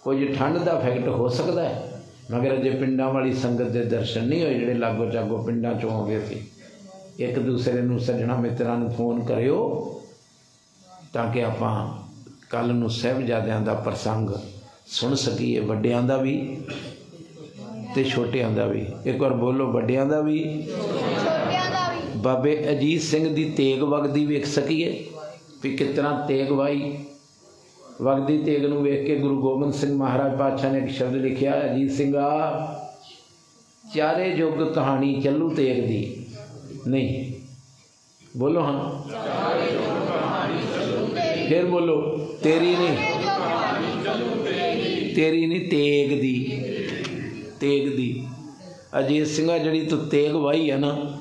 ਕੁਝ ਠੰਡ ਦਾ ਫੈਕਟ ਹੋ ਸਕਦਾ ਹੈ। ਮਗਰ ਜੇ ਪਿੰਡਾਂ ਵਾਲੀ ਸੰਗਤ ਦੇ ਦਰਸ਼ਨ ਨਹੀਂ ਹੋਏ ਜਿਹੜੇ ਲਾਗੋ ਚਾਗੋ ਪਿੰਡਾਂ ਚੋਂ ਹੋ ਗਏ ਸੀ ਇੱਕ ਦੂਸਰੇ ਨੂੰ ਸੱਜਣਾ ਮਿੱਤਰਾਂ ਨੂੰ ਫੋਨ ਕਰਿਓ ਤਾਂ ਕਿ ਆਪਾਂ ਕੱਲ ਨੂੰ ਸਹਿਬਜ਼ਾਦਿਆਂ ਦਾ ਪ੍ਰਸੰਗ ਸੁਣ ਸਕੀਏ ਵੱਡਿਆਂ ਦਾ ਵੀ ਤੇ ਛੋਟਿਆਂ ਦਾ ਵੀ। ਇੱਕ ਵਾਰ ਬੋਲੋ ਵੱਡਿਆਂ ਦਾ ਵੀ। ਛੋਟਿਆਂ ਦਾ ਵੀ। ਬਾਬੇ ਅਜੀਤ ਸਿੰਘ ਦੀ ਤੇਗ ਵਗਦੀ ਵੇਖ ਸਕੀਏ ਵੀ ਕਿਤਨਾ ਤੇਗ ਵਾਈ ਵਗਦੀ ਤੇਗ ਨੂੰ ਵੇਖ ਕੇ ਗੁਰੂ ਗੋਬਿੰਦ ਸਿੰਘ ਮਹਾਰਾਜ ਪਾਤਸ਼ਾਹ ਨੇ ਇੱਕ ਸ਼ਬਦ ਲਿਖਿਆ, ਅਜੀਤ ਸਿੰਘਾ, ਚਾਰੇ ਯੁੱਗ ਕਹਾਣੀ ਚੱਲੂ ਤੇਗ ਦੀ। ਨਹੀਂ। ਬੋਲੋ ਹਾਂ। ਫਿਰ ਬੋਲੋ, ਤੇਰੀ ਨਹੀਂ। ਤੇਰੀ ਨਹੀਂ, ਤੇਗ ਦੀ। ਤੇਗ ਦੀ। ਅਜੀਤ ਸਿੰਘਾ, ਜਿਹੜੀ ਤੂੰ ਤੇਗ ਵਾਈ ਹੈ ਨਾ,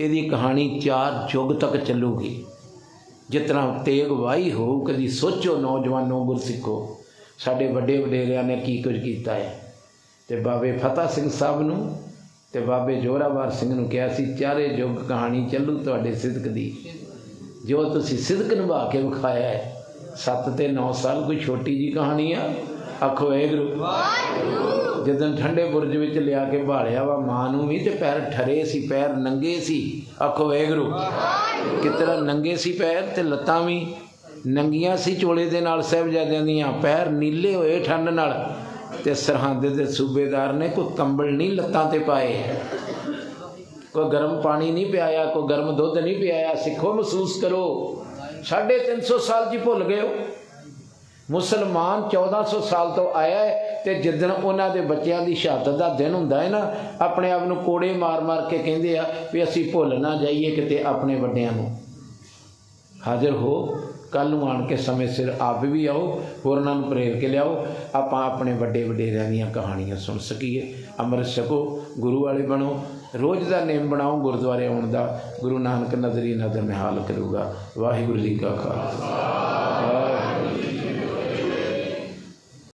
ਇਹਦੀ ਕਹਾਣੀ ਚਾਰ ਯੁੱਗ ਤੱਕ ਚੱਲੂਗੀ। ਜਿਤਨਾ ਤੇਗ ਵਾਈ ਹੋ, ਕਦੀ ਸੋਚੋ ਨੌਜਵਾਨੋ ਗੁਰਸਿੱਖੋ, ਸਾਡੇ ਵੱਡੇ ਵਡੇਰਿਆਂ ਨੇ ਕੀ ਕੁਝ ਕੀਤਾ ਹੈ? ਤੇ ਬਾਬੇ ਫਤਿਹ ਸਿੰਘ ਸਾਹਿਬ ਨੂੰ ਤੇ ਬਾਬੇ ਜੋਰਾਵਰ ਸਿੰਘ ਨੂੰ ਕਿਹਾ ਸੀ, ਚਾਰੇ ਯੁੱਗ ਕਹਾਣੀ ਚੱਲੂ ਤੁਹਾਡੇ ਸਿਦਕ ਦੀ। ਜੋ ਤੁਸੀਂ ਸਿਦਕ ਨਿਭਾ ਕੇ ਵਿਖਾਇਆ ਹੈ 7 ਤੇ 9 ਸਾਲ ਕੋਈ ਛੋਟੀ ਜੀ ਕਹਾਣੀ ਆ? ਆਖੋ ਵਾਹਿਗੁਰੂ। ਜਦੋਂ ਠੰਡੇ ਬੁਰਜ ਵਿੱਚ ਲਿਆ ਕੇ ਭਾਲਿਆ ਵਾ, ਮਾਂ ਨੂੰ ਵੀ ਤੇ ਪੈਰ ਠਰੇ ਸੀ, ਪੈਰ ਨੰਗੇ ਸੀ। ਆਖੋ, ਵਾਹਿਗੁਰੂ ਕਿਤਰਾ ਨੰਗੇ ਸੀ ਪੈਰ ਤੇ ਲੱਤਾਂ ਵੀ ਨੰਗੀਆਂ ਸੀ ਚੋਲੇ ਦੇ ਨਾਲ, ਸਹਿਬਜ਼ਾਦਿਆਂ ਦੀਆਂ ਪੈਰ ਨੀਲੇ ਹੋਏ ਠੰਡ ਨਾਲ। ਤੇ ਸਰਹੰਦ ਦੇ ਸੂਬੇਦਾਰ ਨੇ ਕੋਈ ਕੰਬਲ ਨਹੀਂ ਲੱਤਾਂ ਤੇ ਪਾਏ। ਕੋਈ ਗਰਮ ਪਾਣੀ ਨਹੀਂ ਪਿਆਇਆ, ਕੋਈ ਗਰਮ ਦੁੱਧ ਨਹੀਂ ਪਿਆਇਆ। ਸਿੱਖੋ, ਮਹਿਸੂਸ ਕਰੋ 350 ਸਾਲ ਜੀ ਭੁੱਲ ਗਏ ਹੋ। ਮੁਸਲਮਾਨ 1400 ਸਾਲ ਤੋਂ ਆਇਆ ਹੈ ਤੇ ਜਿੱਦਣ ਉਹਨਾਂ ਦੇ ਬੱਚਿਆਂ ਦੀ ਸ਼ਹਾਦਤ ਦਾ ਦਿਨ ਹੁੰਦਾ ਹੈ ਨਾ, ਆਪਣੇ ਆਪ ਨੂੰ ਕੋੜੇ ਮਾਰ-ਮਾਰ ਕੇ ਕਹਿੰਦੇ ਆ ਵੀ ਅਸੀਂ ਭੁੱਲ ਨਾ ਜਾਈਏ ਕਿਤੇ ਆਪਣੇ ਵੱਡਿਆਂ ਨੂੰ। ਹਾਜ਼ਰ ਹੋ ਕੱਲ ਨੂੰ ਆਣ ਕੇ ਸਮੇਂ ਸਿਰ ਆਪ ਵੀ ਆਓ ਹੋਰਨਾਂ ਨੂੰ ਪ੍ਰੇਰ ਕੇ ਲਿਆਓ। ਆਪਾਂ ਆਪਣੇ ਵੱਡੇ ਵਡੇਰਿਆਂ ਦੀਆਂ ਕਹਾਣੀਆਂ ਸੁਣ ਸਕੀਏ। ਅੰਮ੍ਰਿਤ ਛਕੋ, ਗੁਰੂ ਵਾਲੇ ਬਣੋ। ਰੋਜ਼ ਦਾ ਨੇਮ ਬਣਾਓ, ਗੁਰਦੁਆਰੇ ਆਉਣ ਦਾ। ਗੁਰੂ ਨਾਨਕ ਨਜ਼ਰੀ ਨਜ਼ਰ ਨਿਹਾਲ ਕਰੂਗਾ। ਵਾਹਿਗੁਰੂ ਜੀ ਕਾ ਖਾਲਸਾ। ਵਾਹਿਗੁਰੂ